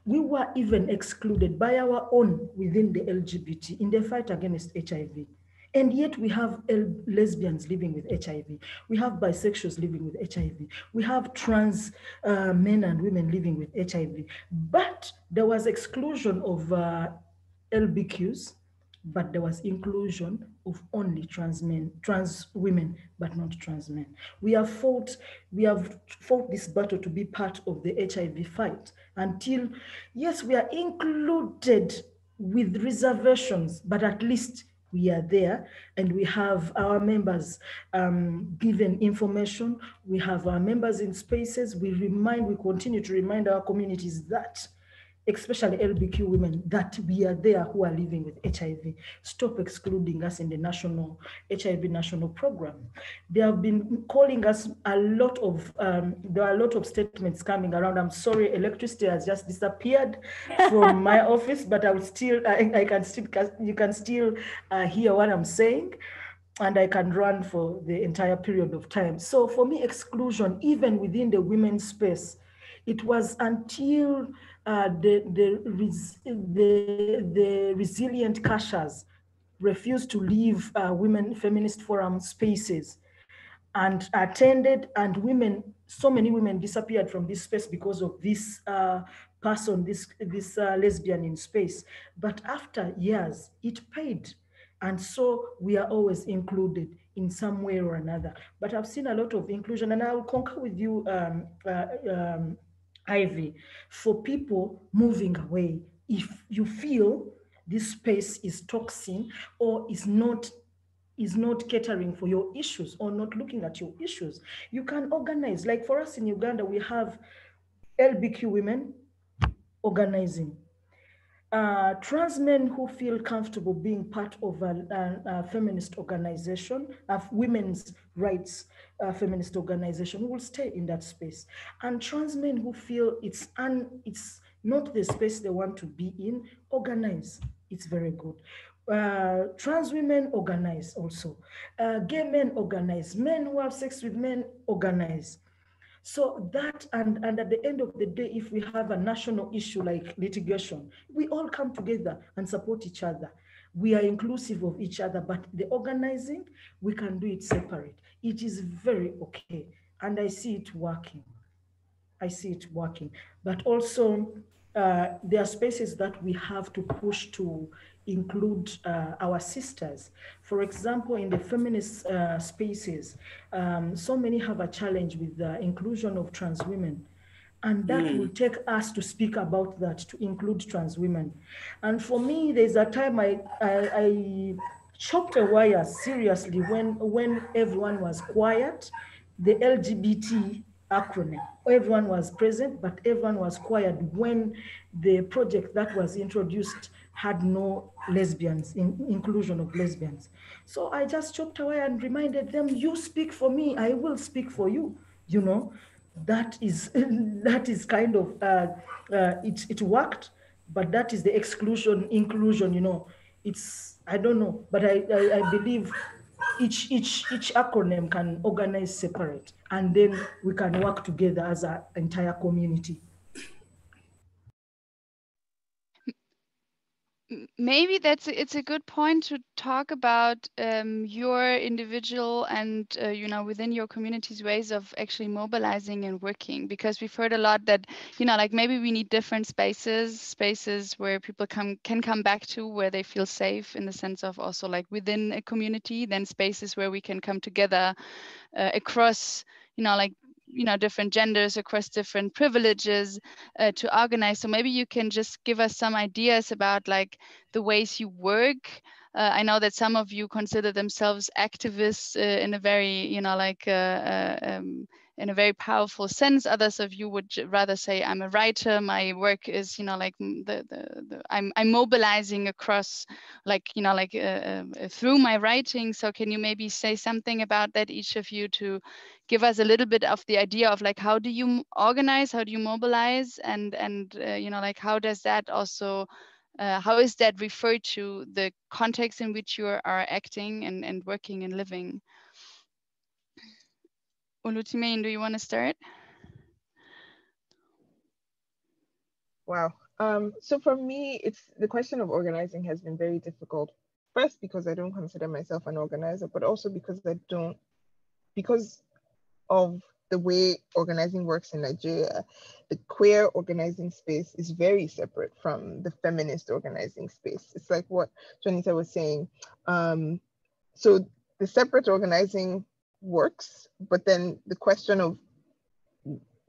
we were even excluded by our own within the LGBT in the fight against HIV. And yet we have lesbians living with HIV. We have bisexuals living with HIV. We have trans uh, men and women living with HIV. But there was exclusion of uh, LBQs but there was inclusion of only trans men, trans women, but not trans men. We have fought, we have fought this battle to be part of the HIV fight until, yes, we are included with reservations, but at least we are there and we have our members um, given information. We have our members in spaces. We remind, we continue to remind our communities that especially LBQ women, that we are there who are living with HIV. Stop excluding us in the national HIV national program. They have been calling us a lot of, um, there are a lot of statements coming around. I'm sorry, electricity has just disappeared from my office, but I will still, I, I can still, you can still uh, hear what I'm saying and I can run for the entire period of time. So for me, exclusion, even within the women's space, it was until uh, the, the, the, the resilient Kashas refused to leave uh, women feminist forum spaces and attended and women, so many women disappeared from this space because of this uh, person, this, this uh, lesbian in space. But after years, it paid. And so we are always included in some way or another. But I've seen a lot of inclusion and I will concur with you, um, uh, um, Ivy, for people moving away. If you feel this space is toxic or is not is not catering for your issues or not looking at your issues, you can organize. Like for us in Uganda, we have LBQ women organizing. Uh, trans men who feel comfortable being part of a, a, a feminist organization, a women's rights uh, feminist organization will stay in that space. And trans men who feel it's un, it's not the space they want to be in, organize. It's very good. Uh, trans women organize also. Uh, gay men organize. Men who have sex with men organize. So that, and, and at the end of the day, if we have a national issue like litigation, we all come together and support each other. We are inclusive of each other, but the organizing, we can do it separate. It is very okay. And I see it working. I see it working. But also, uh, there are spaces that we have to push to include uh, our sisters. For example, in the feminist uh, spaces, um, so many have a challenge with the inclusion of trans women. And that mm. will take us to speak about that, to include trans women. And for me, there's a time I, I, I chopped a wire seriously when, when everyone was quiet, the LGBT acronym. Everyone was present, but everyone was quiet when the project that was introduced had no lesbians, in, inclusion of lesbians. So I just chopped away and reminded them, you speak for me, I will speak for you. You know, that is that is kind of uh, uh, it, it worked, but that is the exclusion, inclusion, you know, it's I don't know, but I, I, I believe each each each acronym can organize separate and then we can work together as an entire community. Maybe that's a, it's a good point to talk about um, your individual and uh, you know within your community's ways of actually mobilizing and working because we've heard a lot that you know like maybe we need different spaces spaces where people come can come back to where they feel safe in the sense of also like within a community then spaces where we can come together uh, across you know like you know different genders across different privileges uh, to organize. So maybe you can just give us some ideas about like the ways you work. Uh, i know that some of you consider themselves activists uh, in a very you know like uh, uh, um, in a very powerful sense. Others of you would rather say, I'm a writer. My work is, you know, like the, the, the I'm, I'm mobilizing across, like, you know, like uh, uh, through my writing. So can you maybe say something about that, each of you, to give us a little bit of the idea of like, how do you organize? How do you mobilize? And, and uh, you know, like, how does that also uh, how is that referred to the context in which you are acting and, and working and living? OluTimehin, do you want to start? Wow. Um, so for me, it's the question of organizing has been very difficult. First, because I don't consider myself an organizer, but also because I don't, because of the way organizing works in Nigeria, the queer organizing space is very separate from the feminist organizing space. It's like what Joanita was saying. Um, so the separate organizing works, but then the question of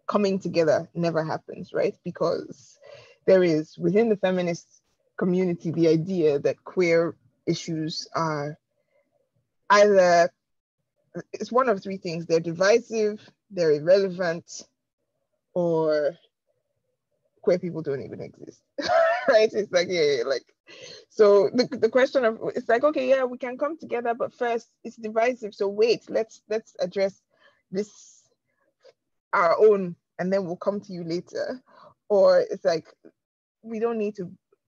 coming together never happens, right? Because there is within the feminist community the idea that queer issues are either it's one of three things they're divisive, they're irrelevant, or queer people don't even exist, right? It's like, yeah, yeah, like, so the, the question of, it's like, okay, yeah, we can come together, but first it's divisive. So wait, let's, let's address this, our own, and then we'll come to you later. Or it's like, we don't need to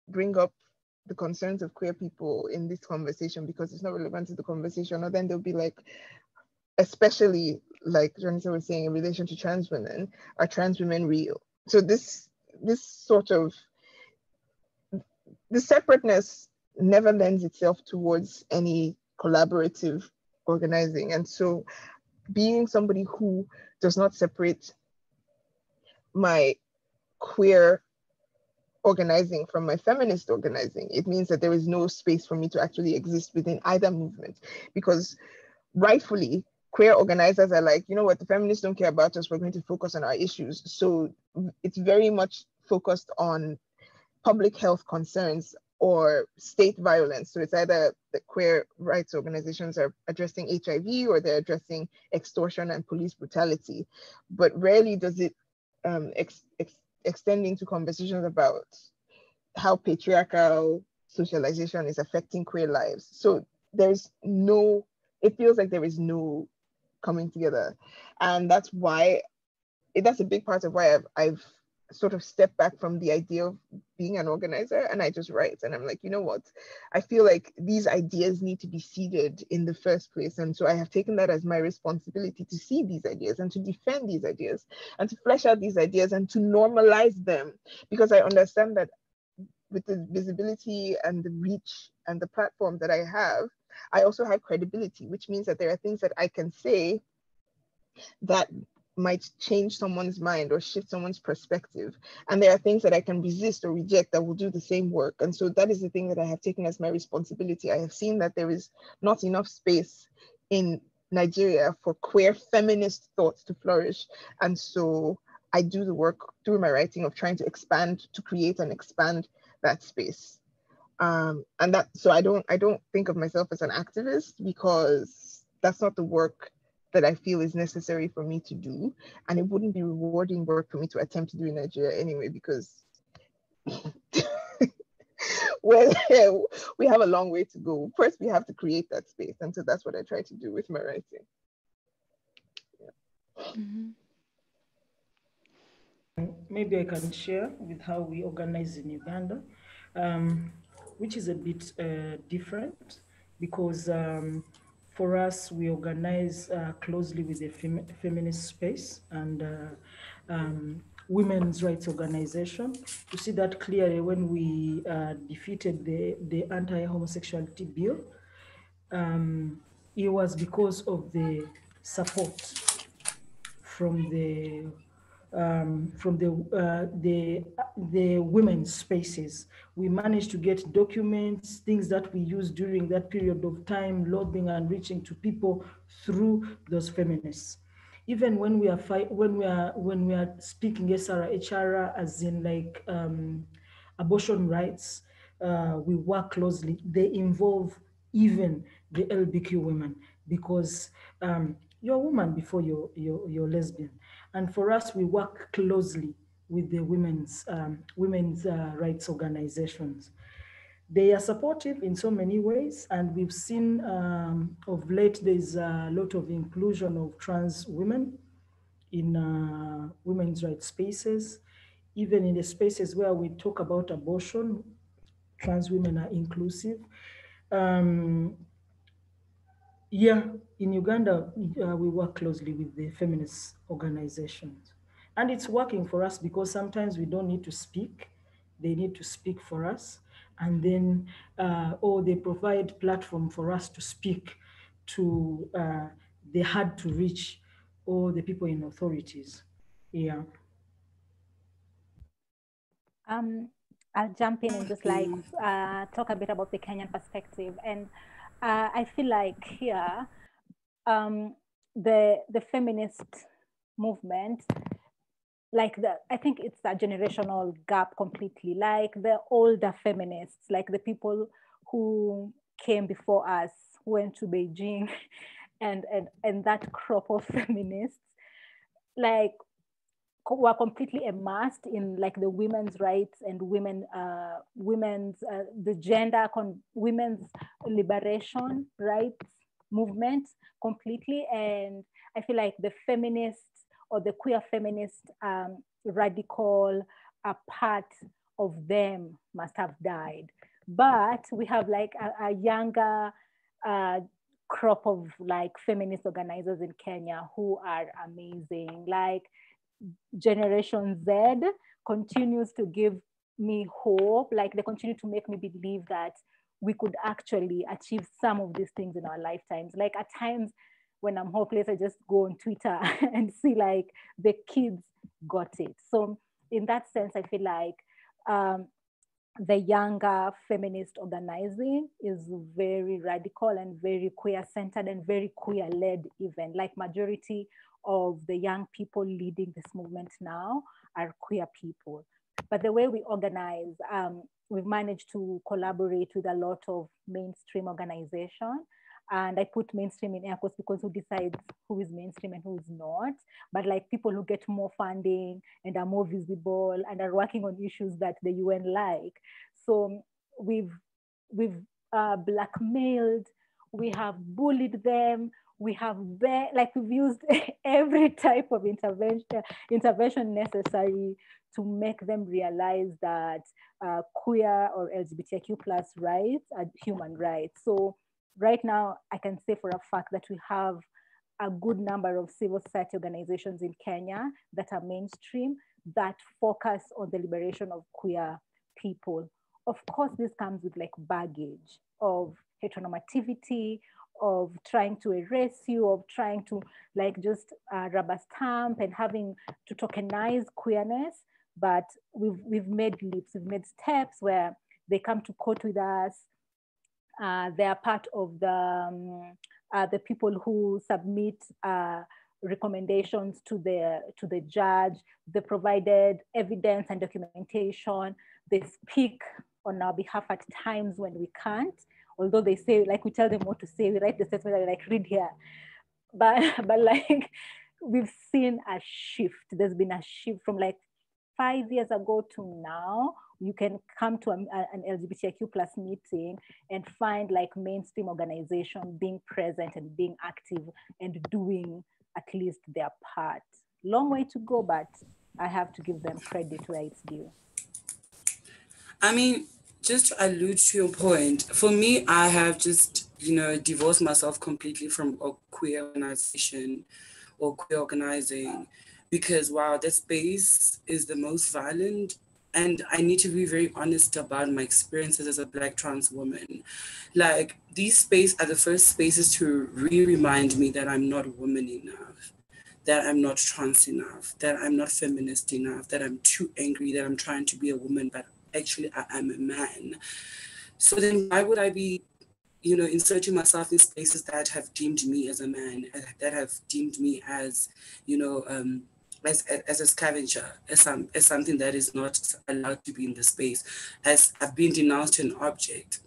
bring up the concerns of queer people in this conversation because it's not relevant to the conversation. Or then they'll be like, especially like Janissa was saying in relation to trans women, are trans women real? So this this sort of the separateness never lends itself towards any collaborative organizing. And so being somebody who does not separate my queer organizing from my feminist organizing, it means that there is no space for me to actually exist within either movement because rightfully queer organizers are like, you know what, the feminists don't care about us, we're going to focus on our issues. So it's very much focused on public health concerns or state violence. So it's either the queer rights organizations are addressing HIV or they're addressing extortion and police brutality. But rarely does it um, ex ex extend into conversations about how patriarchal socialization is affecting queer lives. So there's no, it feels like there is no coming together. And that's why, that's a big part of why I've, I've sort of step back from the idea of being an organizer and I just write. And I'm like, you know what? I feel like these ideas need to be seeded in the first place. And so I have taken that as my responsibility to see these ideas and to defend these ideas and to flesh out these ideas and to normalize them because I understand that with the visibility and the reach and the platform that I have, I also have credibility, which means that there are things that I can say that might change someone's mind or shift someone's perspective. And there are things that I can resist or reject that will do the same work. And so that is the thing that I have taken as my responsibility. I have seen that there is not enough space in Nigeria for queer feminist thoughts to flourish. And so I do the work through my writing of trying to expand, to create and expand that space um, and that so i don't i don't think of myself as an activist because that's not the work that i feel is necessary for me to do and it wouldn't be rewarding work for me to attempt to do in nigeria anyway because well we have a long way to go first we have to create that space and so that's what i try to do with my writing yeah. mm-hmm. Maybe I can share with how we organize in Uganda. Um, which is a bit uh, different because um, for us, we organize uh, closely with the fem feminist space and uh, um, women's rights organization. You see that clearly when we uh, defeated the, the anti-homosexuality bill. Um, it was because of the support from the um, from the, uh, the, the women's spaces. We managed to get documents, things that we used during that period of time, lobbying and reaching to people through those feminists. Even when we are fight, when we are when we are speaking SR HR as in like um, abortion rights, uh, we work closely. They involve even the LBQ women because um, you're a woman before you're, you're, you're lesbian. And for us, we work closely with the women's, um, women's uh, rights organizations. They are supportive in so many ways, and we've seen um, of late there's a lot of inclusion of trans women in uh, women's rights spaces. Even in the spaces where we talk about abortion, trans women are inclusive. Um, yeah, in Uganda, uh, we work closely with the feminist organizations. And it's working for us because sometimes we don't need to speak. They need to speak for us. And then, uh, or they provide platform for us to speak to uh, the hard to reach or the people in authorities. Yeah. Um, I'll jump in and just like uh, talk a bit about the Kenyan perspective. And uh, I feel like here, um, the the feminist movement, like the I think it's a generational gap completely. Like the older feminists, like the people who came before us, went to Beijing, and and and that crop of feminists, like were completely immersed in like the women's rights and women uh, women's uh, the gender con- women's liberation rights movement completely. And i feel like the feminists or the queer feminist um, radical a part of them must have died. But we have like a, a younger uh, crop of like feminist organizers in kenya who are amazing. Like Generation Z continues to give me hope. Like they continue to make me believe that we could actually achieve some of these things in our lifetimes. Like at times when I'm hopeless, I just go on Twitter and see like the kids got it. So in that sense, I feel like um, the younger feminist organizing is very radical and very queer centered and very queer led even like majority of the young people leading this movement now are queer people. But the way we organize, um, we've managed to collaborate with a lot of mainstream organization. And I put mainstream in air quotes because who decides who is mainstream and who is not? But like people who get more funding and are more visible and are working on issues that the UN like. So we've we've uh, blackmailed, we have bullied them, we have like we've used every type of intervention intervention necessary to make them realize that uh, queer or LGBTQ plus rights are human rights. So right now, I can say for a fact that we have a good number of civil society organizations in Kenya that are mainstream that focus on the liberation of queer people. Of course, this comes with like baggage of heteronormativity, of trying to erase you, of trying to like just uh, rubber stamp and having to tokenize queerness. But we've, we've made leaps, we've made steps where they come to court with us. Uh, they are part of the, um, uh, the people who submit uh, recommendations to the, to the judge. They provided evidence and documentation. They speak on our behalf at times when we can't although they say like we tell them what to say we write the statement like read here. But but like we've seen a shift. There's been a shift from like five years ago to now you can come to a, an lgbtq plus meeting and find like mainstream organization being present and being active and doing at least their part. Long way to go but i have to give them credit where it's due. I mean just to allude to your point, for me, I have just, you know, divorced myself completely from a queer organization or queer organizing because, wow, that space is the most violent. And I need to be very honest about my experiences as a Black trans woman. Like, these spaces are the first spaces to re remind me that I'm not woman enough that I'm not trans enough, that I'm not feminist enough, that I'm too angry, that I'm trying to be a woman, but actually I am a man. So then why would I be, you know, inserting myself in spaces that have deemed me as a man, that have deemed me as, you know, um, as, as a scavenger, as, some, as something that is not allowed to be in the space, as I've been denounced an object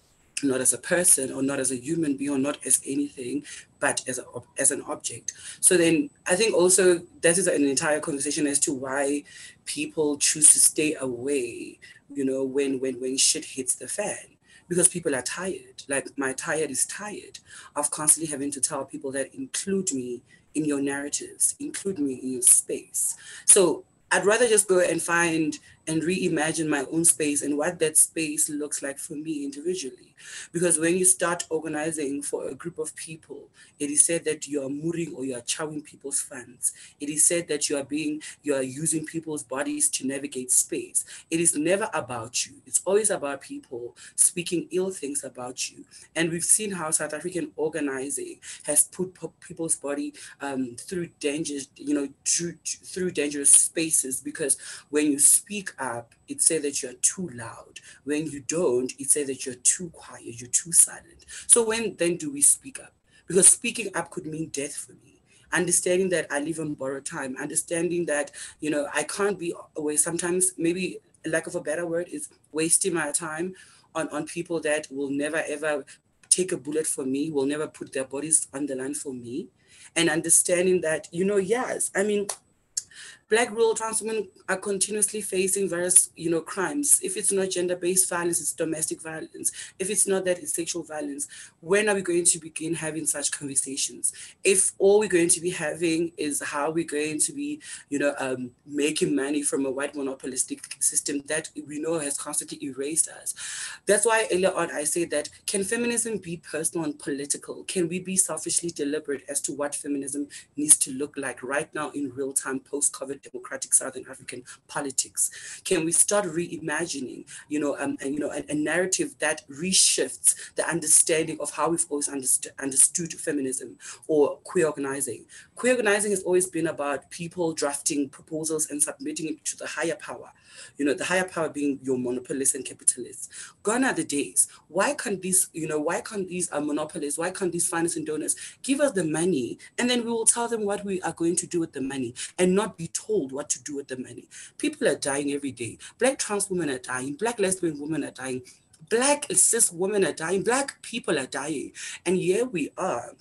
not as a person or not as a human being or not as anything, but as, a, as an object. So then I think also that is an entire conversation as to why people choose to stay away, you know, when, when, when shit hits the fan. Because people are tired. Like my tired is tired of constantly having to tell people that include me in your narratives, include me in your space. So I'd rather just go and find and reimagine my own space and what that space looks like for me individually. Because when you start organizing for a group of people, it is said that you are mooring or you are chowing people's funds. It is said that you are being, you are using people's bodies to navigate space. It is never about you. It's always about people speaking ill things about you. And we've seen how South African organizing has put people's body um, through dangers, you know, through, through dangerous spaces because when you speak up, it says that you're too loud. When you don't, it says that you're too quiet, you're too silent. So when then do we speak up? Because speaking up could mean death for me. Understanding that I live on borrowed time, understanding that, you know, I can't be away. Sometimes maybe lack of a better word is wasting my time on, on people that will never ever take a bullet for me, will never put their bodies on the line for me. And understanding that, you know, yes, I mean, Black rural trans women are continuously facing various, you know, crimes. If it's not gender-based violence, it's domestic violence. If it's not that, it's sexual violence. When are we going to begin having such conversations? If all we're going to be having is how we're going to be, you know, um, making money from a white monopolistic system that we know has constantly erased us. That's why earlier on I said that can feminism be personal and political? Can we be selfishly deliberate as to what feminism needs to look like right now in real time post-COVID democratic Southern African politics? Can we start reimagining, you know, um, and, you know, a, a narrative that reshifts the understanding of how we've always understood, understood feminism or queer organizing? Queer organizing has always been about people drafting proposals and submitting it to the higher power you know, the higher power being your monopolists and capitalists. Gone are the days. Why can't these, you know, why can't these uh, monopolists, why can't these finance and donors give us the money and then we will tell them what we are going to do with the money and not be told what to do with the money. People are dying every day. Black trans women are dying. Black lesbian women are dying. Black cis women are dying. Black people are dying. And here we are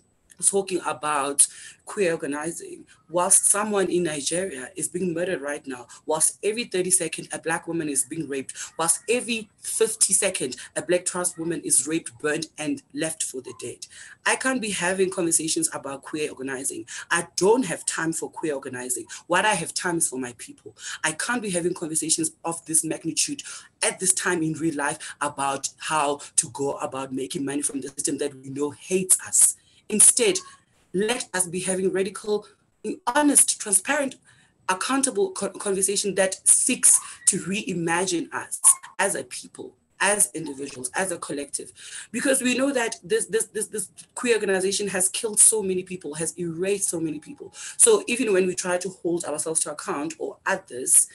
talking about queer organizing, whilst someone in Nigeria is being murdered right now, whilst every 30 seconds a black woman is being raped, whilst every 50 seconds a black trans woman is raped, burned, and left for the dead. I can't be having conversations about queer organizing. I don't have time for queer organizing. What I have time is for my people. I can't be having conversations of this magnitude at this time in real life about how to go about making money from the system that we know hates us Instead, let us be having radical, honest, transparent, accountable conversation that seeks to reimagine us as a people as individuals, as a collective, because we know that this this this this queer organization has killed so many people, has erased so many people. So even when we try to hold ourselves to account or others,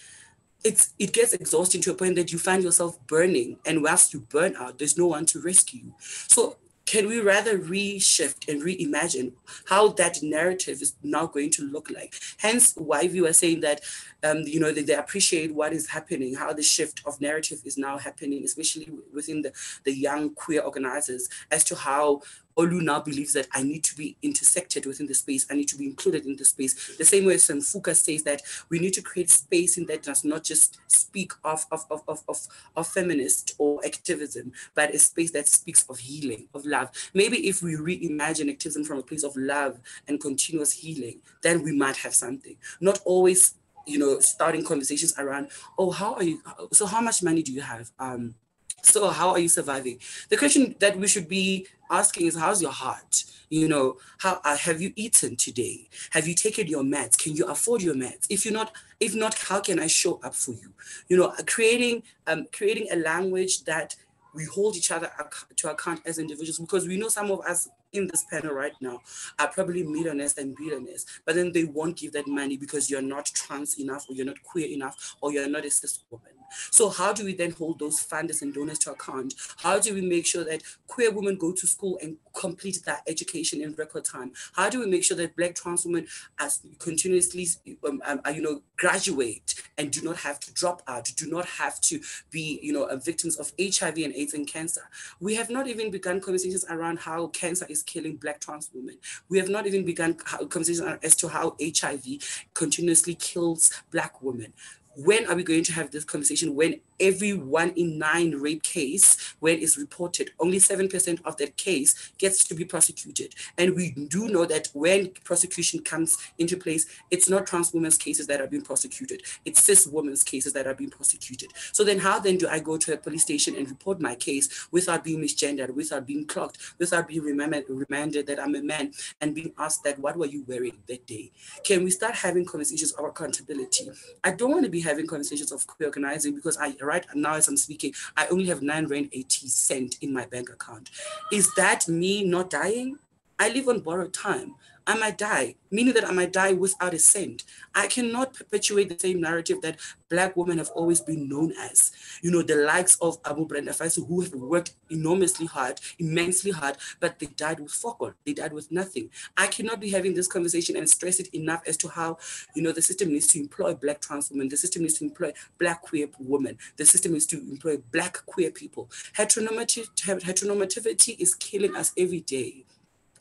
it's it gets exhausting to a point that you find yourself burning, and whilst you burn out, there's no one to rescue you. So can we rather reshift and reimagine how that narrative is now going to look like? Hence, why we were saying that, um, you know, they, they appreciate what is happening, how the shift of narrative is now happening, especially within the, the young queer organizers, as to how Olu now believes that I need to be intersected within the space. I need to be included in the space. The same way Fuka says that we need to create space in that does not just speak of, of, of, of, of, of feminist or activism, but a space that speaks of healing, of love. Maybe if we reimagine activism from a place of love and continuous healing, then we might have something. Not always you know starting conversations around oh how are you so how much money do you have um so how are you surviving? The question that we should be asking is, how's your heart? You know, how uh, have you eaten today? Have you taken your meds? Can you afford your meds? If you're not, if not, how can I show up for you? You know, creating um, creating a language that we hold each other to account as individuals because we know some of us in this panel right now are probably millionaires and billionaires, but then they won't give that money because you're not trans enough or you're not queer enough or you're not a cis woman. So how do we then hold those funders and donors to account? How do we make sure that queer women go to school and complete that education in record time? How do we make sure that Black trans women as continuously, um, um, uh, you know, graduate and do not have to drop out, do not have to be, you know, victims of HIV and AIDS and cancer? We have not even begun conversations around how cancer is killing Black trans women. We have not even begun conversation as to how HIV continuously kills Black women when are we going to have this conversation when every one in nine rape case when it's reported only 7% of that case gets to be prosecuted. And we do know that when prosecution comes into place it's not trans women's cases that are being prosecuted. It's cis women's cases that are being prosecuted. So then how then do i go to a police station and report my case without being misgendered without being clocked without being remembered, reminded that i'm a man and being asked that what were you wearing that day? Can we start having conversations of accountability? I don't want to be having conversations of queer organizing because I right now as I'm speaking, I only have nine rand 80 cent in my bank account. Is that me not dying? I live on borrowed time. I might die, meaning that I might die without a cent. I cannot perpetuate the same narrative that Black women have always been known as. You know, the likes of Abu Brenda Fassie, who have worked enormously hard, immensely hard, but they died with focus. They died with nothing. I cannot be having this conversation and stress it enough as to how, you know, the system needs to employ Black trans women. The system needs to employ Black queer women. The system needs to employ Black queer people. Heteronormative, heteronormativity is killing us every day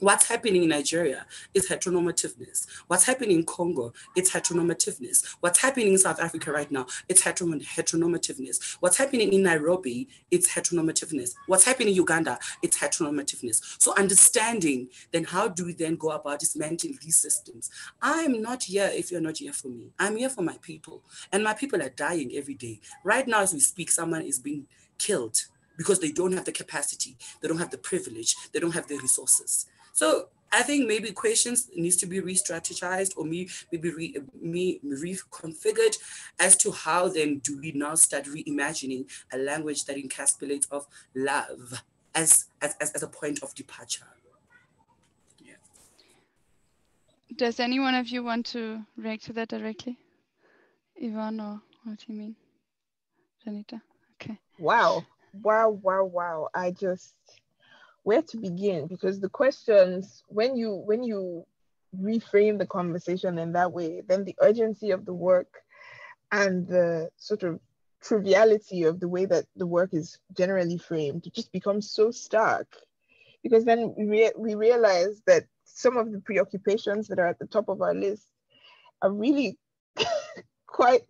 What's happening in Nigeria is heteronormativeness. What's happening in Congo, it's heteronormativeness. What's happening in South Africa right now, it's heteronormativeness. What's happening in Nairobi, it's heteronormativeness. What's happening in Uganda, it's heteronormativeness. So understanding then how do we then go about dismantling these systems? I'm not here if you're not here for me. I'm here for my people. And my people are dying every day. Right now as we speak, someone is being killed because they don't have the capacity, they don't have the privilege, they don't have the resources. So I think maybe questions needs to be re-strategized or me, maybe re, me reconfigured as to how then do we now start reimagining a language that encapsulates of love as, as, as a point of departure. Yeah. Does any one of you want to react to that directly? Ivan or what do you mean? Joanita? Okay. Wow. Wow, wow, wow. I just where to begin? Because the questions when you when you reframe the conversation in that way then the urgency of the work and the sort of triviality of the way that the work is generally framed just becomes so stark. Because then we, re- we realize that some of the preoccupations that are at the top of our list are really quite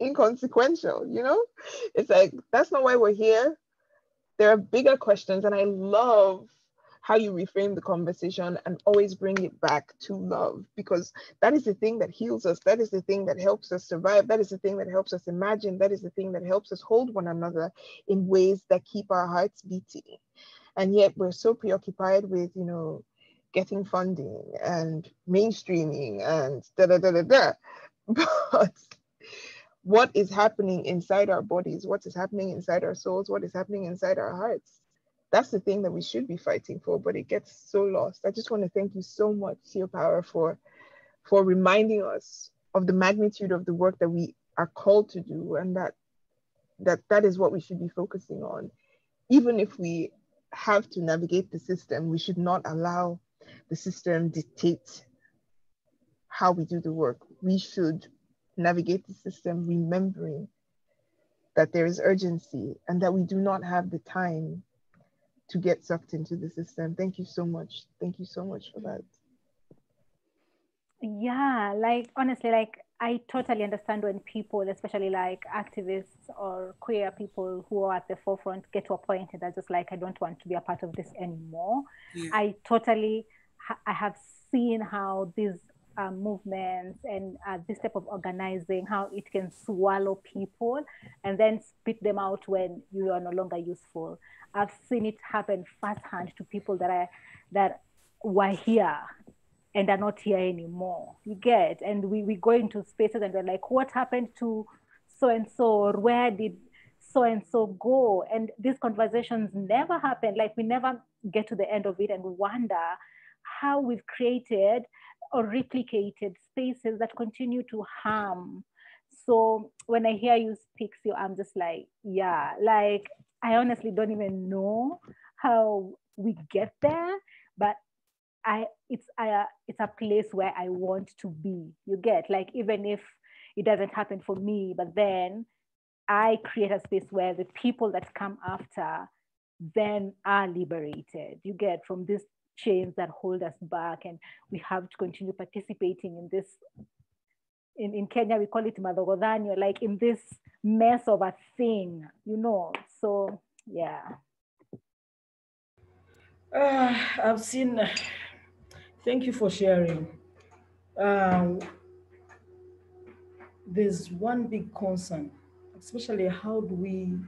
inconsequential you know? It's like that's not why we're here there are bigger questions and i love how you reframe the conversation and always bring it back to love because that is the thing that heals us that is the thing that helps us survive that is the thing that helps us imagine that is the thing that helps us hold one another in ways that keep our hearts beating. And yet we're so preoccupied with you know getting funding and mainstreaming and da da da da da. But what is happening inside our bodies, what is happening inside our souls, what is happening inside our hearts. That's the thing that we should be fighting for, but it gets so lost. I just want to thank you so much, Seo Power, for, for reminding us of the magnitude of the work that we are called to do and that that that is what we should be focusing on. Even if we have to navigate the system, we should not allow the system dictate how we do the work. We should navigate the system, remembering that there is urgency and that we do not have the time to get sucked into the system. Thank you so much. Thank you so much for that. Yeah, like honestly, like I totally understand when people, especially like activists or queer people who are at the forefront, get to a point and they're just like, I don't want to be a part of this anymore. Yeah. I totally, I have seen how these uh, movements and uh, this type of organizing, how it can swallow people and then spit them out when you are no longer useful. I've seen it happen firsthand to people that are that were here and are not here anymore. You get, and we, we go into spaces and we're like, what happened to so and so, or where did so and so go? And these conversations never happen. Like we never get to the end of it and we wonder how we've created or replicated spaces that continue to harm. So when I hear you speak, so I'm just like, yeah, like I honestly don't even know how we get there, but I it's a uh, it's a place where I want to be. You get like even if it doesn't happen for me, but then I create a space where the people that come after then are liberated. You get from this chains that hold us back and we have to continue participating in this in, in Kenya we call it madhogodhanyo like in this mess of a thing you know? So yeah. Uh, I've seen thank you for sharing. Um, there's one big concern especially how do we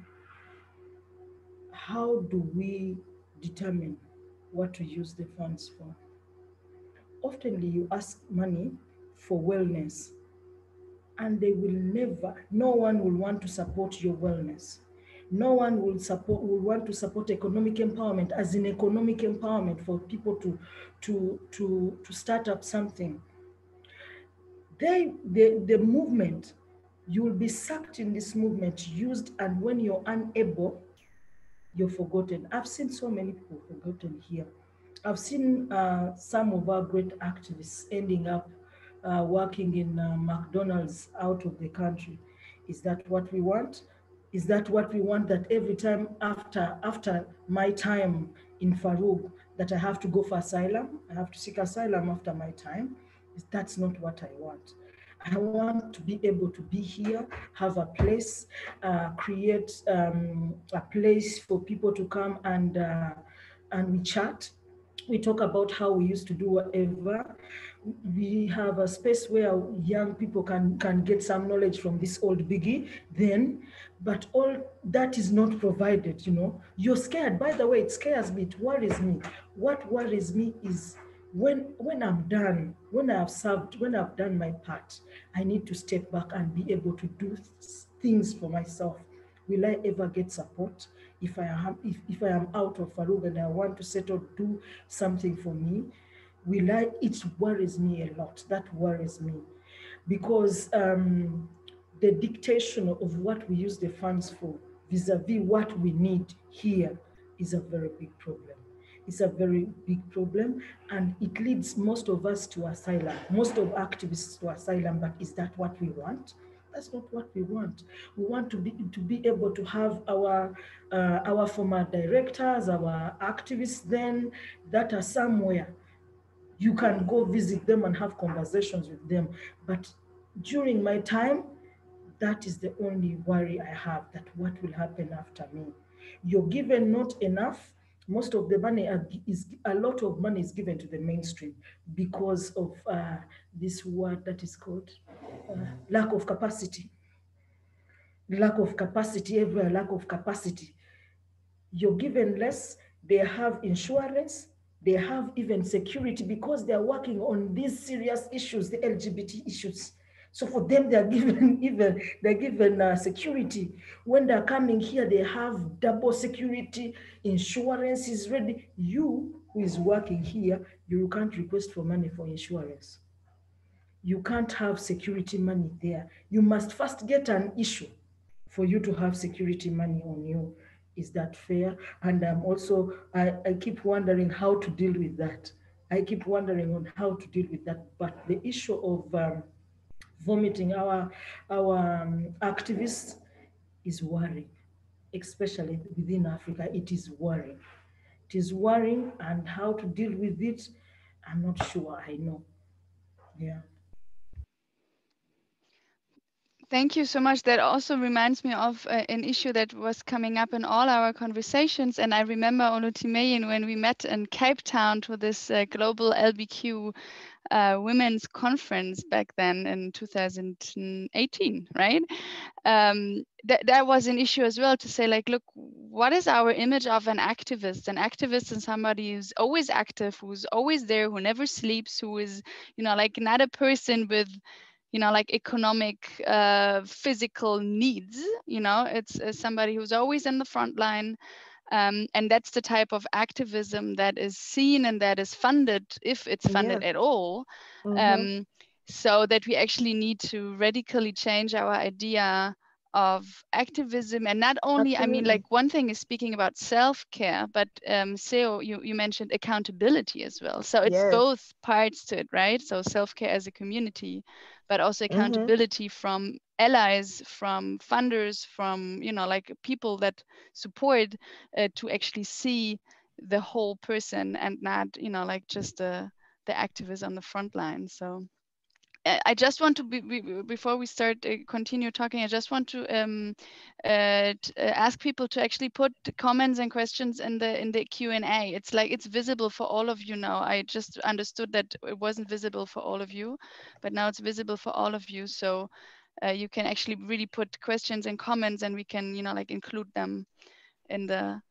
how do we determine what to use the funds for. Oftenly, you ask money for wellness, and they will never, no one will want to support your wellness. No one will support will want to support economic empowerment as in economic empowerment for people to to to to start up something. They the, the movement, you will be sucked in this movement, used, and when you're unable you're forgotten. I've seen so many people forgotten here. I've seen uh, some of our great activists ending up uh, working in uh, McDonald's out of the country. Is that what we want? Is that what we want? That every time after after my time in FARUG, that I have to go for asylum, I have to seek asylum after my time. That's not what I want. I want to be able to be here, have a place, uh, create um, a place for people to come and uh, and we chat. We talk about how we used to do whatever. We have a space where young people can can get some knowledge from this old biggie. Then, but all that is not provided. You know, you're scared. By the way, it scares me. It worries me. What worries me is when when I'm done, when I've served, when I've done my part, I need to step back and be able to do things for myself. Will I ever get support? If I am if, if I am out of FARUG and I want to settle, do something for me, will I? It worries me a lot. That worries me, because um, the dictation of what we use the funds for vis-a-vis what we need here is a very big problem is a very big problem and it leads most of us to asylum, most of activists to asylum, but is that what we want? That's not what we want. We want to be to be able to have our uh, our former directors, our activists then that are somewhere. You can go visit them and have conversations with them. But during my time, that is the only worry I have that what will happen after me. You're given not enough, most of the money is a lot of money is given to the mainstream because of uh, this word that is called uh, lack of capacity. Lack of capacity, everywhere lack of capacity. You're given less, they have insurance, they have even security because they're working on these serious issues, the LGBT issues. So for them, they're given even they're given uh, security. When they're coming here, they have double security. Insurance is ready. You who is working here, you can't request for money for insurance. You can't have security money there. You must first get an issue for you to have security money on you. Is that fair? And I'm also, I, I keep wondering how to deal with that. I keep wondering on how to deal with that. But the issue of um, vomiting our, our um, activists is worrying, especially within Africa. It is worrying. It is worrying, and how to deal with it, I'm not sure I know. Yeah. Thank you so much. That also reminds me of uh, an issue that was coming up in all our conversations. And I remember OluTimehin when we met in Cape Town to this uh, global LBQ uh, women's conference back then in 2018, right? Um, that, that was an issue as well to say, like, look, what is our image of an activist? An activist is somebody who's always active, who's always there, who never sleeps, who is, you know, like not a person with you know like economic uh, physical needs you know it's uh, somebody who's always in the front line um, and that's the type of activism that is seen and that is funded, if it's funded yeah. at all. Mm-hmm. Um, so that we actually need to radically change our idea of activism and not only Absolutely. i mean like one thing is speaking about self-care but um seo you, you mentioned accountability as well so it's yes. both parts to it right so self-care as a community but also mm-hmm. accountability mm-hmm. from allies from funders from you know like people that support uh, to actually see the whole person and not you know like just the the activist on the front line so I just want to be, before we start uh, continue talking. I just want to um, uh, uh, ask people to actually put comments and questions in the in the Q and A. It's like it's visible for all of you now. I just understood that it wasn't visible for all of you, but now it's visible for all of you. So uh, you can actually really put questions and comments, and we can you know like include them in the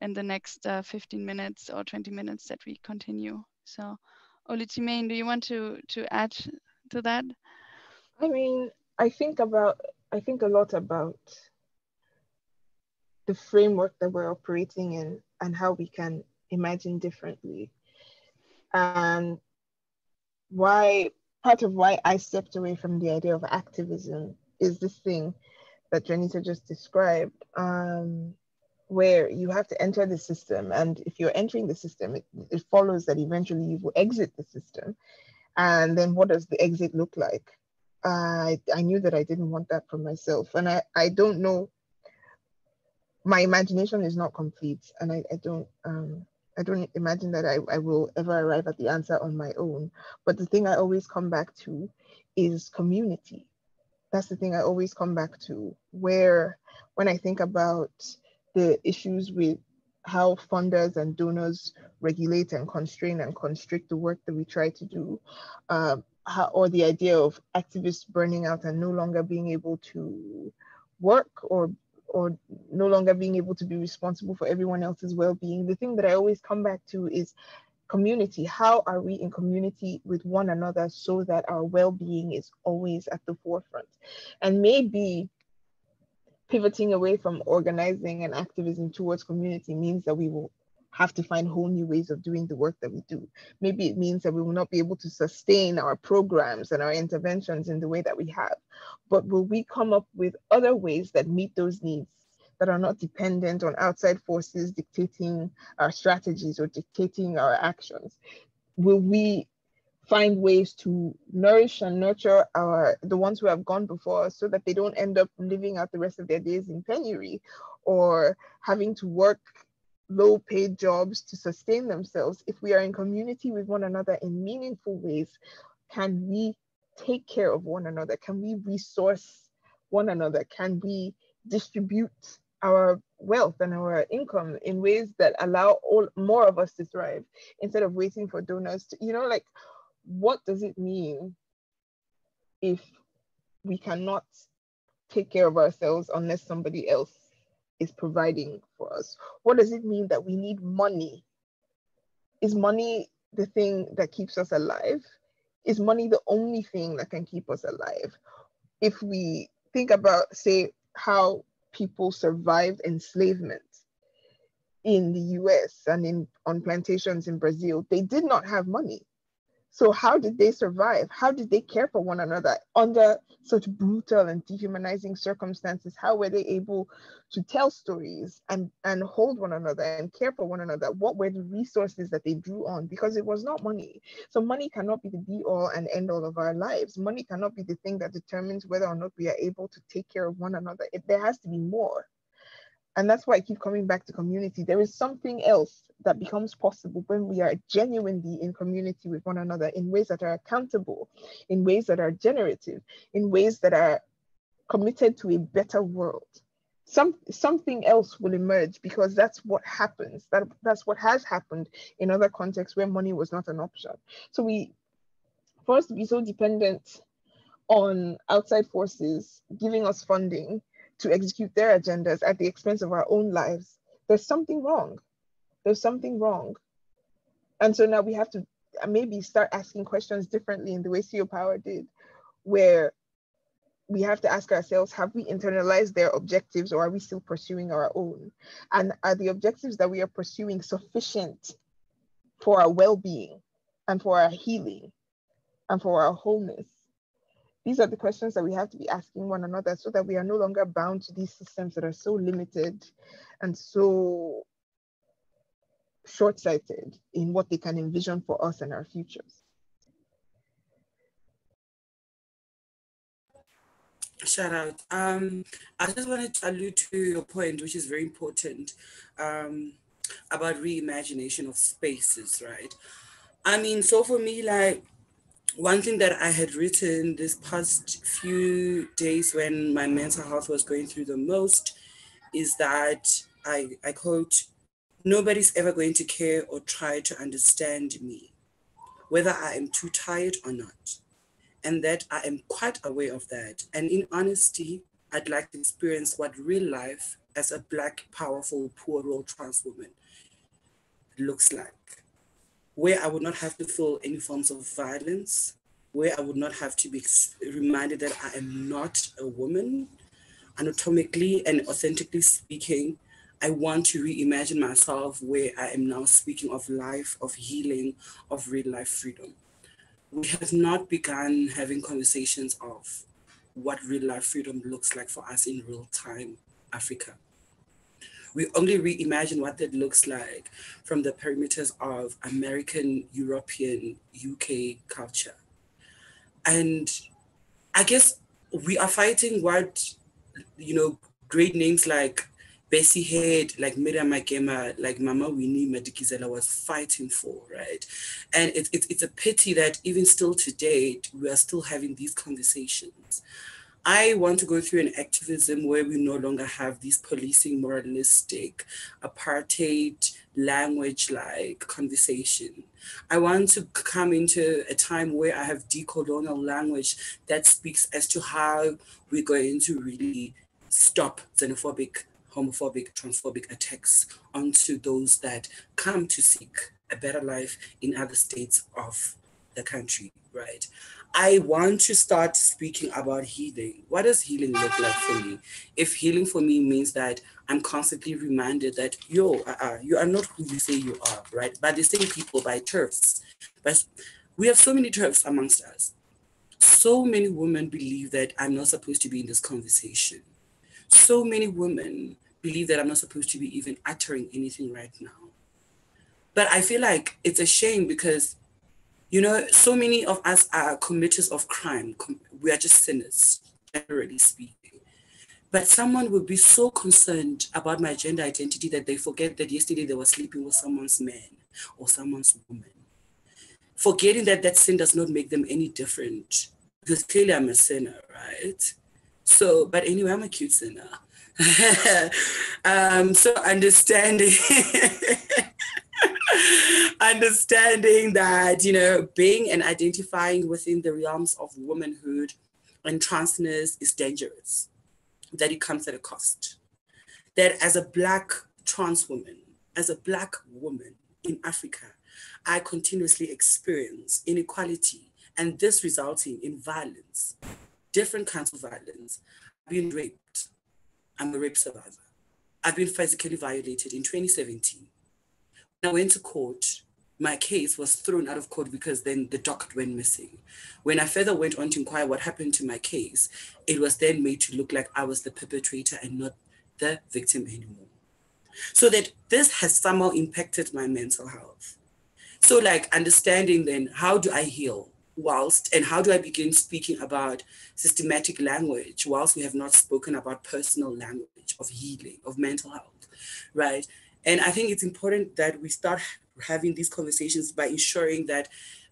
in the next uh, 15 minutes or 20 minutes that we continue. So. OluTimehin, do you want to to add to that? I mean, I think about, I think a lot about the framework that we're operating in and how we can imagine differently. And why, part of why I stepped away from the idea of activism is this thing that Joanita just described, um, where you have to enter the system. And if you're entering the system, it, it follows that eventually you will exit the system. And then what does the exit look like? I, I knew that I didn't want that for myself. And I, I don't know, my imagination is not complete. And I, I don't, um, I don't imagine that I, I will ever arrive at the answer on my own. But the thing I always come back to is community. That's the thing I always come back to, where when I think about the issues with how funders and donors regulate and constrain and constrict the work that we try to do, um, how, or the idea of activists burning out and no longer being able to work or or no longer being able to be responsible for everyone else's well-being. The thing that i always come back to is community. How are we in community with one another so that our well-being is always at the forefront? And maybe pivoting away from organizing and activism towards community means that we will have to find whole new ways of doing the work that we do. Maybe it means that we will not be able to sustain our programs and our interventions in the way that we have. But will we come up with other ways that meet those needs that are not dependent on outside forces dictating our strategies or dictating our actions? Will we find ways to nourish and nurture our the ones who have gone before us so that they don't end up living out the rest of their days in penury or having to work low paid jobs to sustain themselves, if we are in community with one another in meaningful ways, can we take care of one another? Can we resource one another? Can we distribute our wealth and our income in ways that allow all more of us to thrive instead of waiting for donors to, you know, like what does it mean if we cannot take care of ourselves unless somebody else is providing for us. What does it mean that we need money? Is money the thing that keeps us alive? Is money the only thing that can keep us alive? If we think about, say, how people survived enslavement in the US and in on plantations in Brazil, they did not have money. So how did they survive? How did they care for one another under such brutal and dehumanizing circumstances? How were they able to tell stories and, and hold one another and care for one another? What were the resources that they drew on? Because it was not money. So money cannot be the be all and end all of our lives. Money cannot be the thing that determines whether or not we are able to take care of one another. It, there has to be more. And that's why I keep coming back to community. There is something else that becomes possible when we are genuinely in community with one another in ways that are accountable, in ways that are generative, in ways that are committed to a better world. Some, something else will emerge because that's what happens. That, that's what has happened in other contexts where money was not an option. So we, for us to be so dependent on outside forces giving us funding to execute their agendas at the expense of our own lives, there's something wrong there's something wrong. And so now we have to maybe start asking questions differently in the way Seo Power did, where we have to ask ourselves have we internalized their objectives or are we still pursuing our own? And are the objectives that we are pursuing sufficient for our well being and for our healing and for our wholeness? These are the questions that we have to be asking one another so that we are no longer bound to these systems that are so limited and so short-sighted in what they can envision for us and our futures. Shout out. Um, I just wanted to allude to your point, which is very important, um, about reimagination of spaces, right? I mean, so for me, like one thing that I had written this past few days when my mental health was going through the most is that I, I quote, Nobody's ever going to care or try to understand me, whether I am too tired or not. And that I am quite aware of that. And in honesty, I'd like to experience what real life as a Black, powerful, poor role trans woman looks like, where I would not have to feel any forms of violence, where I would not have to be reminded that I am not a woman, anatomically and authentically speaking, I want to reimagine myself where I am now speaking of life, of healing, of real life freedom. We have not begun having conversations of what real life freedom looks like for us in real time Africa. We only reimagine what that looks like from the perimeters of American, European, UK culture. And I guess we are fighting what, you know, great names like Bessie Head, like Miriam Makeba, like Mama Winnie Madikizela was fighting for, right? And it, it, it's a pity that even still today, we are still having these conversations. I want to go through an activism where we no longer have these policing moralistic apartheid language like conversation. I want to come into a time where I have decolonial language that speaks as to how we're going to really stop xenophobic, homophobic, transphobic attacks onto those that come to seek a better life in other states of the country, right? I want to start speaking about healing. What does healing look like for me? If healing for me means that I'm constantly reminded that yo, uh-uh, you are not who you say you are, right? By the same people, by TERFs. But we have so many TERFs amongst us. So many women believe that I'm not supposed to be in this conversation. So many women believe that I'm not supposed to be even uttering anything right now. But I feel like it's a shame because you know, so many of us are committers of crime. We are just sinners, generally speaking. But someone will be so concerned about my gender identity that they forget that yesterday they were sleeping with someone's man or someone's woman. Forgetting that that sin does not make them any different because clearly I'm a sinner, right? So, but anyway, I'm a cute sinner. um, so understanding understanding that, you know, being and identifying within the realms of womanhood and transness is dangerous, that it comes at a cost. That as a Black trans woman, as a Black woman in Africa, I continuously experience inequality and this resulting in violence, different kinds of violence. I've been raped. I'm a rape survivor. I've been physically violated in 2017. I went to court, my case was thrown out of court because then the docket went missing. When I further went on to inquire what happened to my case, it was then made to look like I was the perpetrator and not the victim anymore. So that this has somehow impacted my mental health. So, like understanding then how do I heal whilst and how do I begin speaking about systematic language whilst we have not spoken about personal language of healing, of mental health, right? And I think it's important that we start having these conversations by ensuring that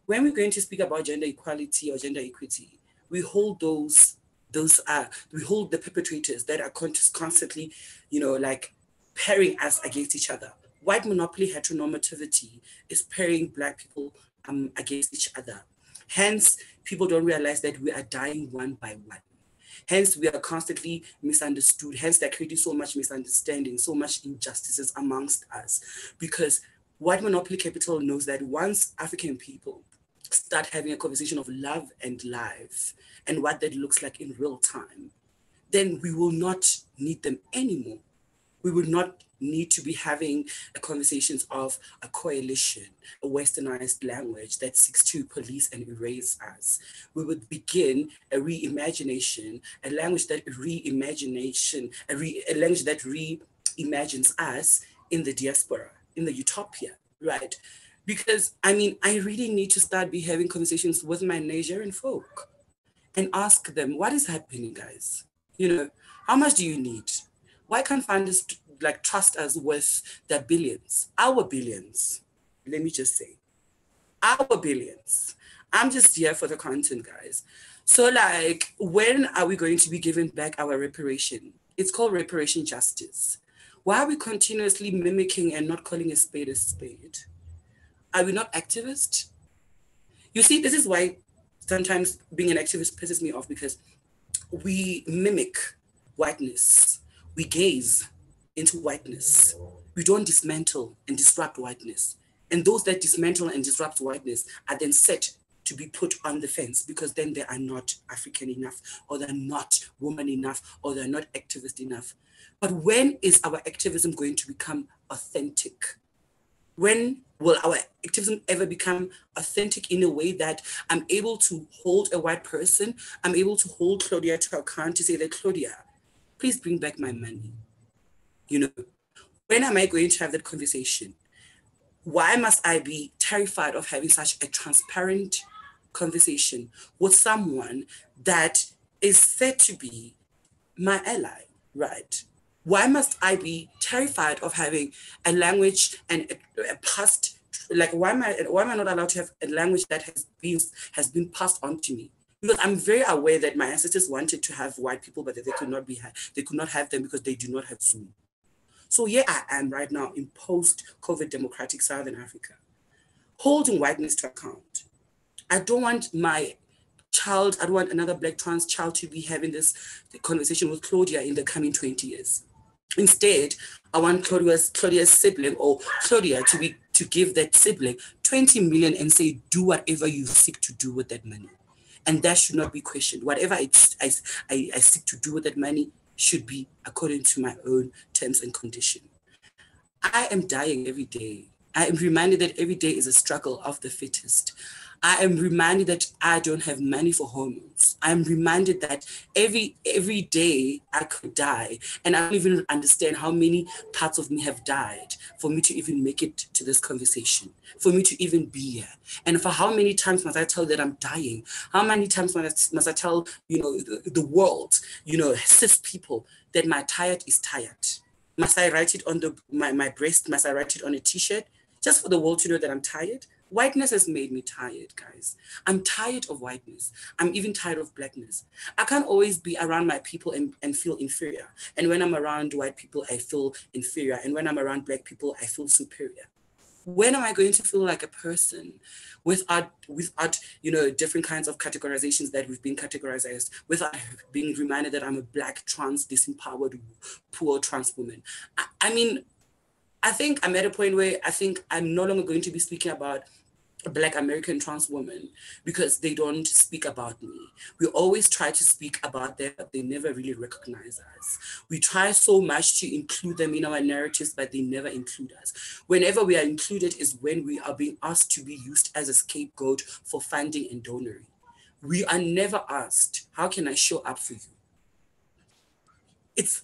when we're going to speak about gender equality or gender equity, we hold those those are uh, we hold the perpetrators that are constantly, you know, like pairing us against each other. White monopoly heteronormativity is pairing black people um, against each other. Hence, people don't realize that we are dying one by one. Hence, we are constantly misunderstood. Hence, they're creating so much misunderstanding, so much injustices amongst us because white monopoly capital knows that once African people start having a conversation of love and life and what that looks like in real time, then we will not need them anymore. We will not need to be having conversations of a coalition, a westernized language that seeks to police and erase us. We would begin a reimagination, a language that reimagination, a, re, a language that reimagines us in the diaspora in the utopia, right? Because I mean, I really need to start be having conversations with my Nigerian folk and ask them, what is happening, guys? You know, how much do you need? Why can't funders like trust us with their billions, our billions? Let me just say, our billions. I'm just here for the content, guys. So, like, when are we going to be giving back our reparation? It's called reparation justice. Why are we continuously mimicking and not calling a spade a spade? Are we not activists? You see, this is why sometimes being an activist pisses me off because we mimic whiteness, we gaze into whiteness. We don't dismantle and disrupt whiteness. And those that dismantle and disrupt whiteness are then set to be put on the fence because then they are not African enough, or they're not woman enough, or they're not activist enough. But when is our activism going to become authentic? When will our activism ever become authentic in a way that I'm able to hold a white person? I'm able to hold Claudia to account to say that, Claudia, please bring back my money. You know, when am I going to have that conversation? Why must I be terrified of having such a transparent conversation with someone that is said to be my ally, right? Why must I be terrified of having a language and a, a past? Like, why am I why am I not allowed to have a language that has been has been passed on to me? Because I'm very aware that my ancestors wanted to have white people, but they could not be they could not have them because they do not have Zoom. So here I am right now in post-COVID democratic Southern Africa, holding whiteness to account. I don't want my child, I don't want another black trans child to be having this conversation with Claudia in the coming 20 years. Instead, I want Claudia's, Claudia's sibling or Claudia to be to give that sibling 20 million and say, do whatever you seek to do with that money. And that should not be questioned. Whatever I, I, I, I seek to do with that money should be according to my own terms and condition. I am dying every day. I am reminded that every day is a struggle of the fittest. I am reminded that I don't have money for hormones. I'm reminded that every every day I could die, and I don't even understand how many parts of me have died for me to even make it to this conversation, for me to even be here. And for how many times must I tell that I'm dying? How many times must I, must I tell you know the, the world, you know, cis people that my tired is tired? Must I write it on the my, my breast? Must I write it on a t-shirt? Just for the world to know that I'm tired? Whiteness has made me tired, guys. I'm tired of whiteness. I'm even tired of blackness. I can't always be around my people and, and feel inferior. And when I'm around white people, I feel inferior. And when I'm around black people, I feel superior. When am I going to feel like a person without, without you know, different kinds of categorizations that we've been categorized, without being reminded that I'm a black, trans, disempowered, poor trans woman? I, I mean, I think I'm at a point where I think I'm no longer going to be speaking about Black American trans woman because they don't speak about me. We always try to speak about them, but they never really recognize us. We try so much to include them in our narratives, but they never include us. Whenever we are included is when we are being asked to be used as a scapegoat for funding and donoring. We are never asked, how can I show up for you? It's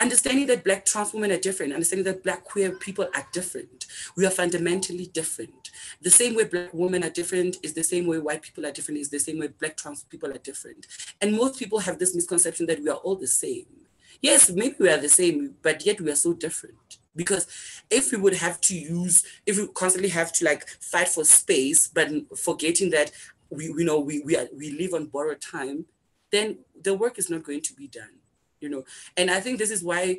understanding that black trans women are different, understanding that black queer people are different. We are fundamentally different. The same way black women are different is the same way white people are different, is the same way black trans people are different. And most people have this misconception that we are all the same. Yes, maybe we are the same, but yet we are so different. Because if we would have to use, if we constantly have to like fight for space, but forgetting that we, you know, we, we, are, we live on borrowed time, then the work is not going to be done you know. And I think this is why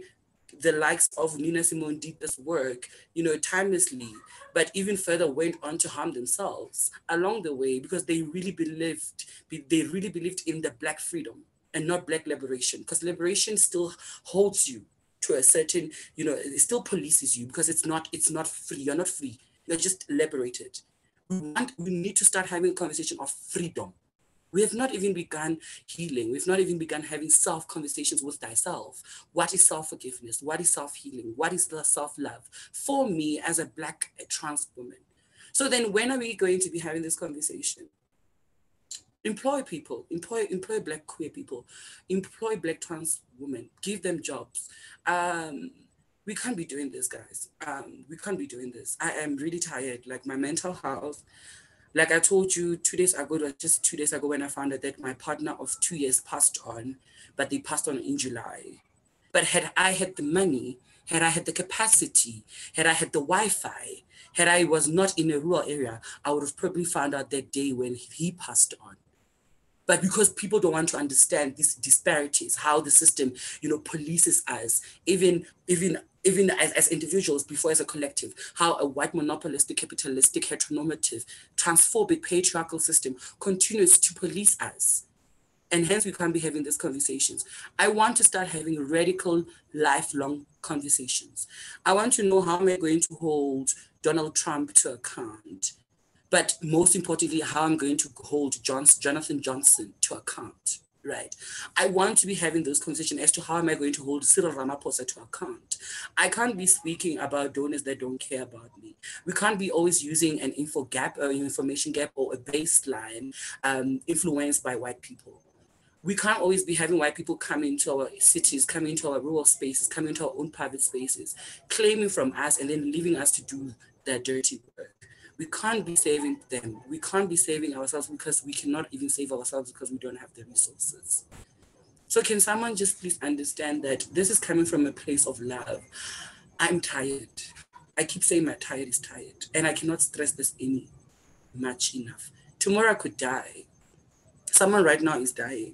the likes of Nina Simone did this work, you know, timelessly, but even further went on to harm themselves along the way because they really believed, they really believed in the Black freedom and not Black liberation, because liberation still holds you to a certain, you know, it still polices you because it's not, it's not free. You're not free. You're just liberated. We want, we need to start having a conversation of freedom we have not even begun healing. We've not even begun having self conversations with thyself. What is self forgiveness? What is self healing? What is self love for me as a Black trans woman? So then, when are we going to be having this conversation? Employ people, employ employ Black queer people, employ Black trans women, give them jobs. Um, we can't be doing this, guys. Um, we can't be doing this. I am really tired. Like my mental health, like I told you two days ago, it was just two days ago when I found out that my partner of two years passed on, but they passed on in July. But had I had the money, had I had the capacity, had I had the Wi-Fi, had I was not in a rural area, I would have probably found out that day when he passed on. But because people don't want to understand these disparities, how the system, you know, polices us, even even even as, as individuals before as a collective, how a white monopolistic, capitalistic, heteronormative, transphobic, patriarchal system continues to police us. And hence we can't be having these conversations. I want to start having radical, lifelong conversations. I want to know how am I going to hold Donald Trump to account? But most importantly, how I'm going to hold Jonathan Johnson to account right? I want to be having those conversations as to how am I going to hold Cyril Ramaphosa to account. I can't be speaking about donors that don't care about me. We can't be always using an info gap or information gap or a baseline um, influenced by white people. We can't always be having white people come into our cities, come into our rural spaces, come into our own private spaces, claiming from us and then leaving us to do their dirty work we can't be saving them. We can't be saving ourselves because we cannot even save ourselves because we don't have the resources. So can someone just please understand that this is coming from a place of love? I'm tired. I keep saying my tired is tired, and I cannot stress this any much enough. Tomorrow I could die. Someone right now is dying.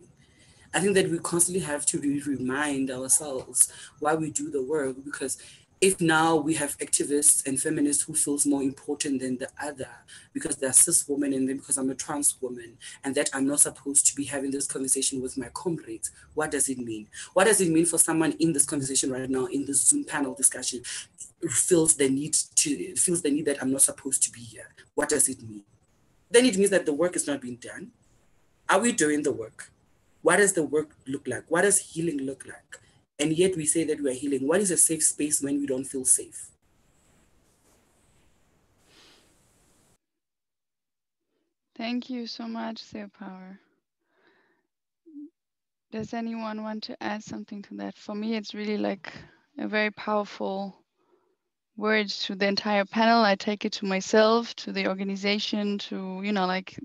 I think that we constantly have to remind ourselves why we do the work because if now we have activists and feminists who feels more important than the other because they're cis women and then because I'm a trans woman and that I'm not supposed to be having this conversation with my comrades, what does it mean? What does it mean for someone in this conversation right now in this Zoom panel discussion feels the need to feels the need that I'm not supposed to be here? What does it mean? Then it means that the work is not being done. Are we doing the work? What does the work look like? What does healing look like? And yet we say that we are healing. What is a safe space when we don't feel safe? Thank you so much, Seo Power. Does anyone want to add something to that? For me, it's really like a very powerful words to the entire panel. I take it to myself, to the organization, to, you know, like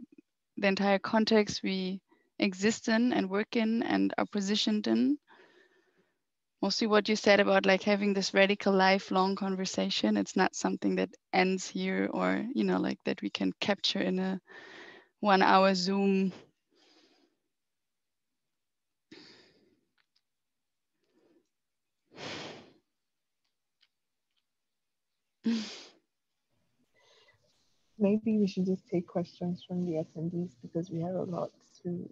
the entire context we exist in and work in and are positioned in mostly what you said about like having this radical lifelong conversation it's not something that ends here or you know like that we can capture in a one hour zoom. Maybe we should just take questions from the attendees because we have a lot to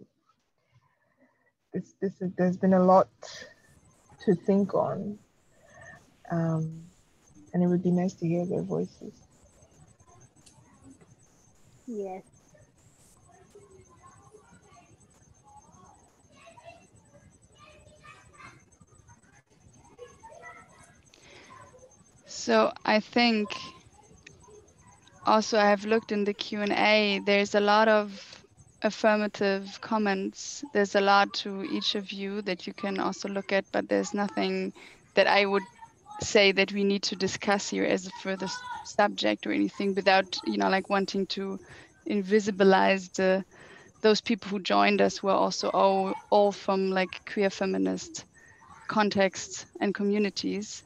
this this is, there's been a lot to think on. Um, and it would be nice to hear their voices. Yes. So I think also I have looked in the Q&A, there's a lot of affirmative comments. There's a lot to each of you that you can also look at, but there's nothing that I would say that we need to discuss here as a further subject or anything without, you know, like wanting to invisibilize the those people who joined us were also all, all from like queer feminist contexts and communities.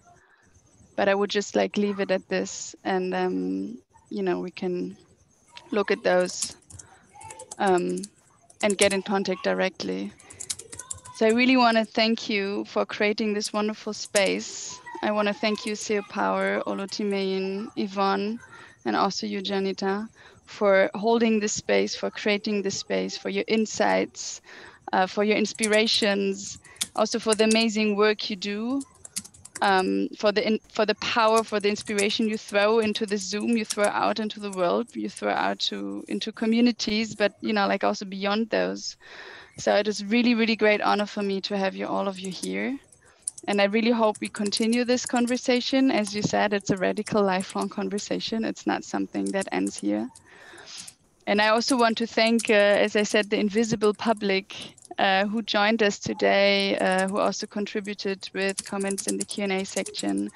But I would just like leave it at this and um, you know, we can look at those um, and get in contact directly. So I really want to thank you for creating this wonderful space. I want to thank you, Seo Power, OluTimehin, Yvonne, and also you, Joanita, for holding this space, for creating this space, for your insights, uh, for your inspirations, also for the amazing work you do um, for the in, for the power, for the inspiration you throw into the Zoom, you throw out into the world, you throw out to into communities, but you know, like also beyond those. So it is really, really great honor for me to have you all of you here. And I really hope we continue this conversation. As you said, it's a radical lifelong conversation. It's not something that ends here. And I also want to thank, uh, as I said, the invisible public uh, who joined us today, uh, who also contributed with comments in the Q&A section.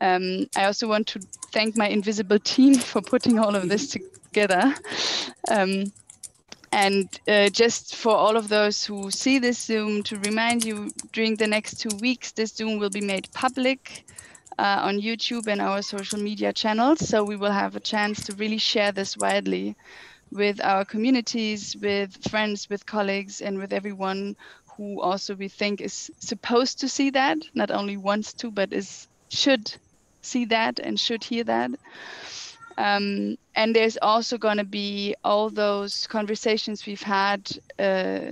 Um, I also want to thank my invisible team for putting all of this together. Um, and uh, just for all of those who see this Zoom, to remind you, during the next two weeks, this Zoom will be made public uh, on YouTube and our social media channels. So we will have a chance to really share this widely with our communities, with friends, with colleagues, and with everyone who also we think is supposed to see that, not only wants to, but is should see that and should hear that. Um, and there's also going to be all those conversations we've had, uh,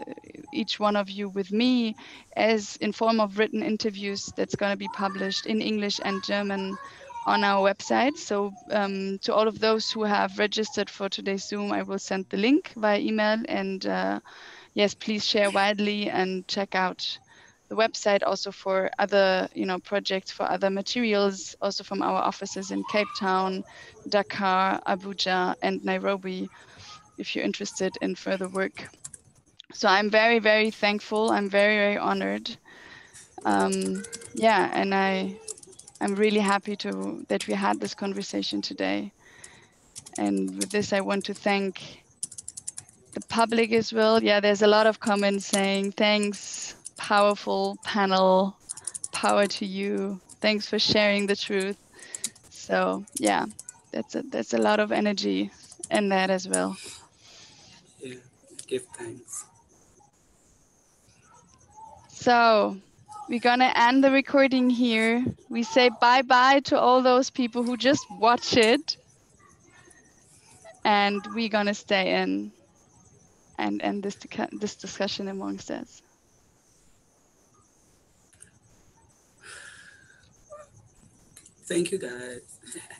each one of you with me, as in form of written interviews that's going to be published in English and German on our website. So um, to all of those who have registered for today's Zoom, I will send the link via email. And uh, yes, please share widely and check out the website also for other you know projects for other materials also from our offices in cape town dakar abuja and nairobi if you're interested in further work so i'm very very thankful i'm very very honored um, yeah and i I'm really happy to that we had this conversation today. And with this, I want to thank the public as well. Yeah, there's a lot of comments saying thanks, powerful panel. Power to you. Thanks for sharing the truth. So yeah, that's a that's a lot of energy in that as well. Yeah, give thanks. So we're gonna end the recording here. We say bye bye to all those people who just watch it. And we're gonna stay in and end this this discussion amongst us. Thank you guys.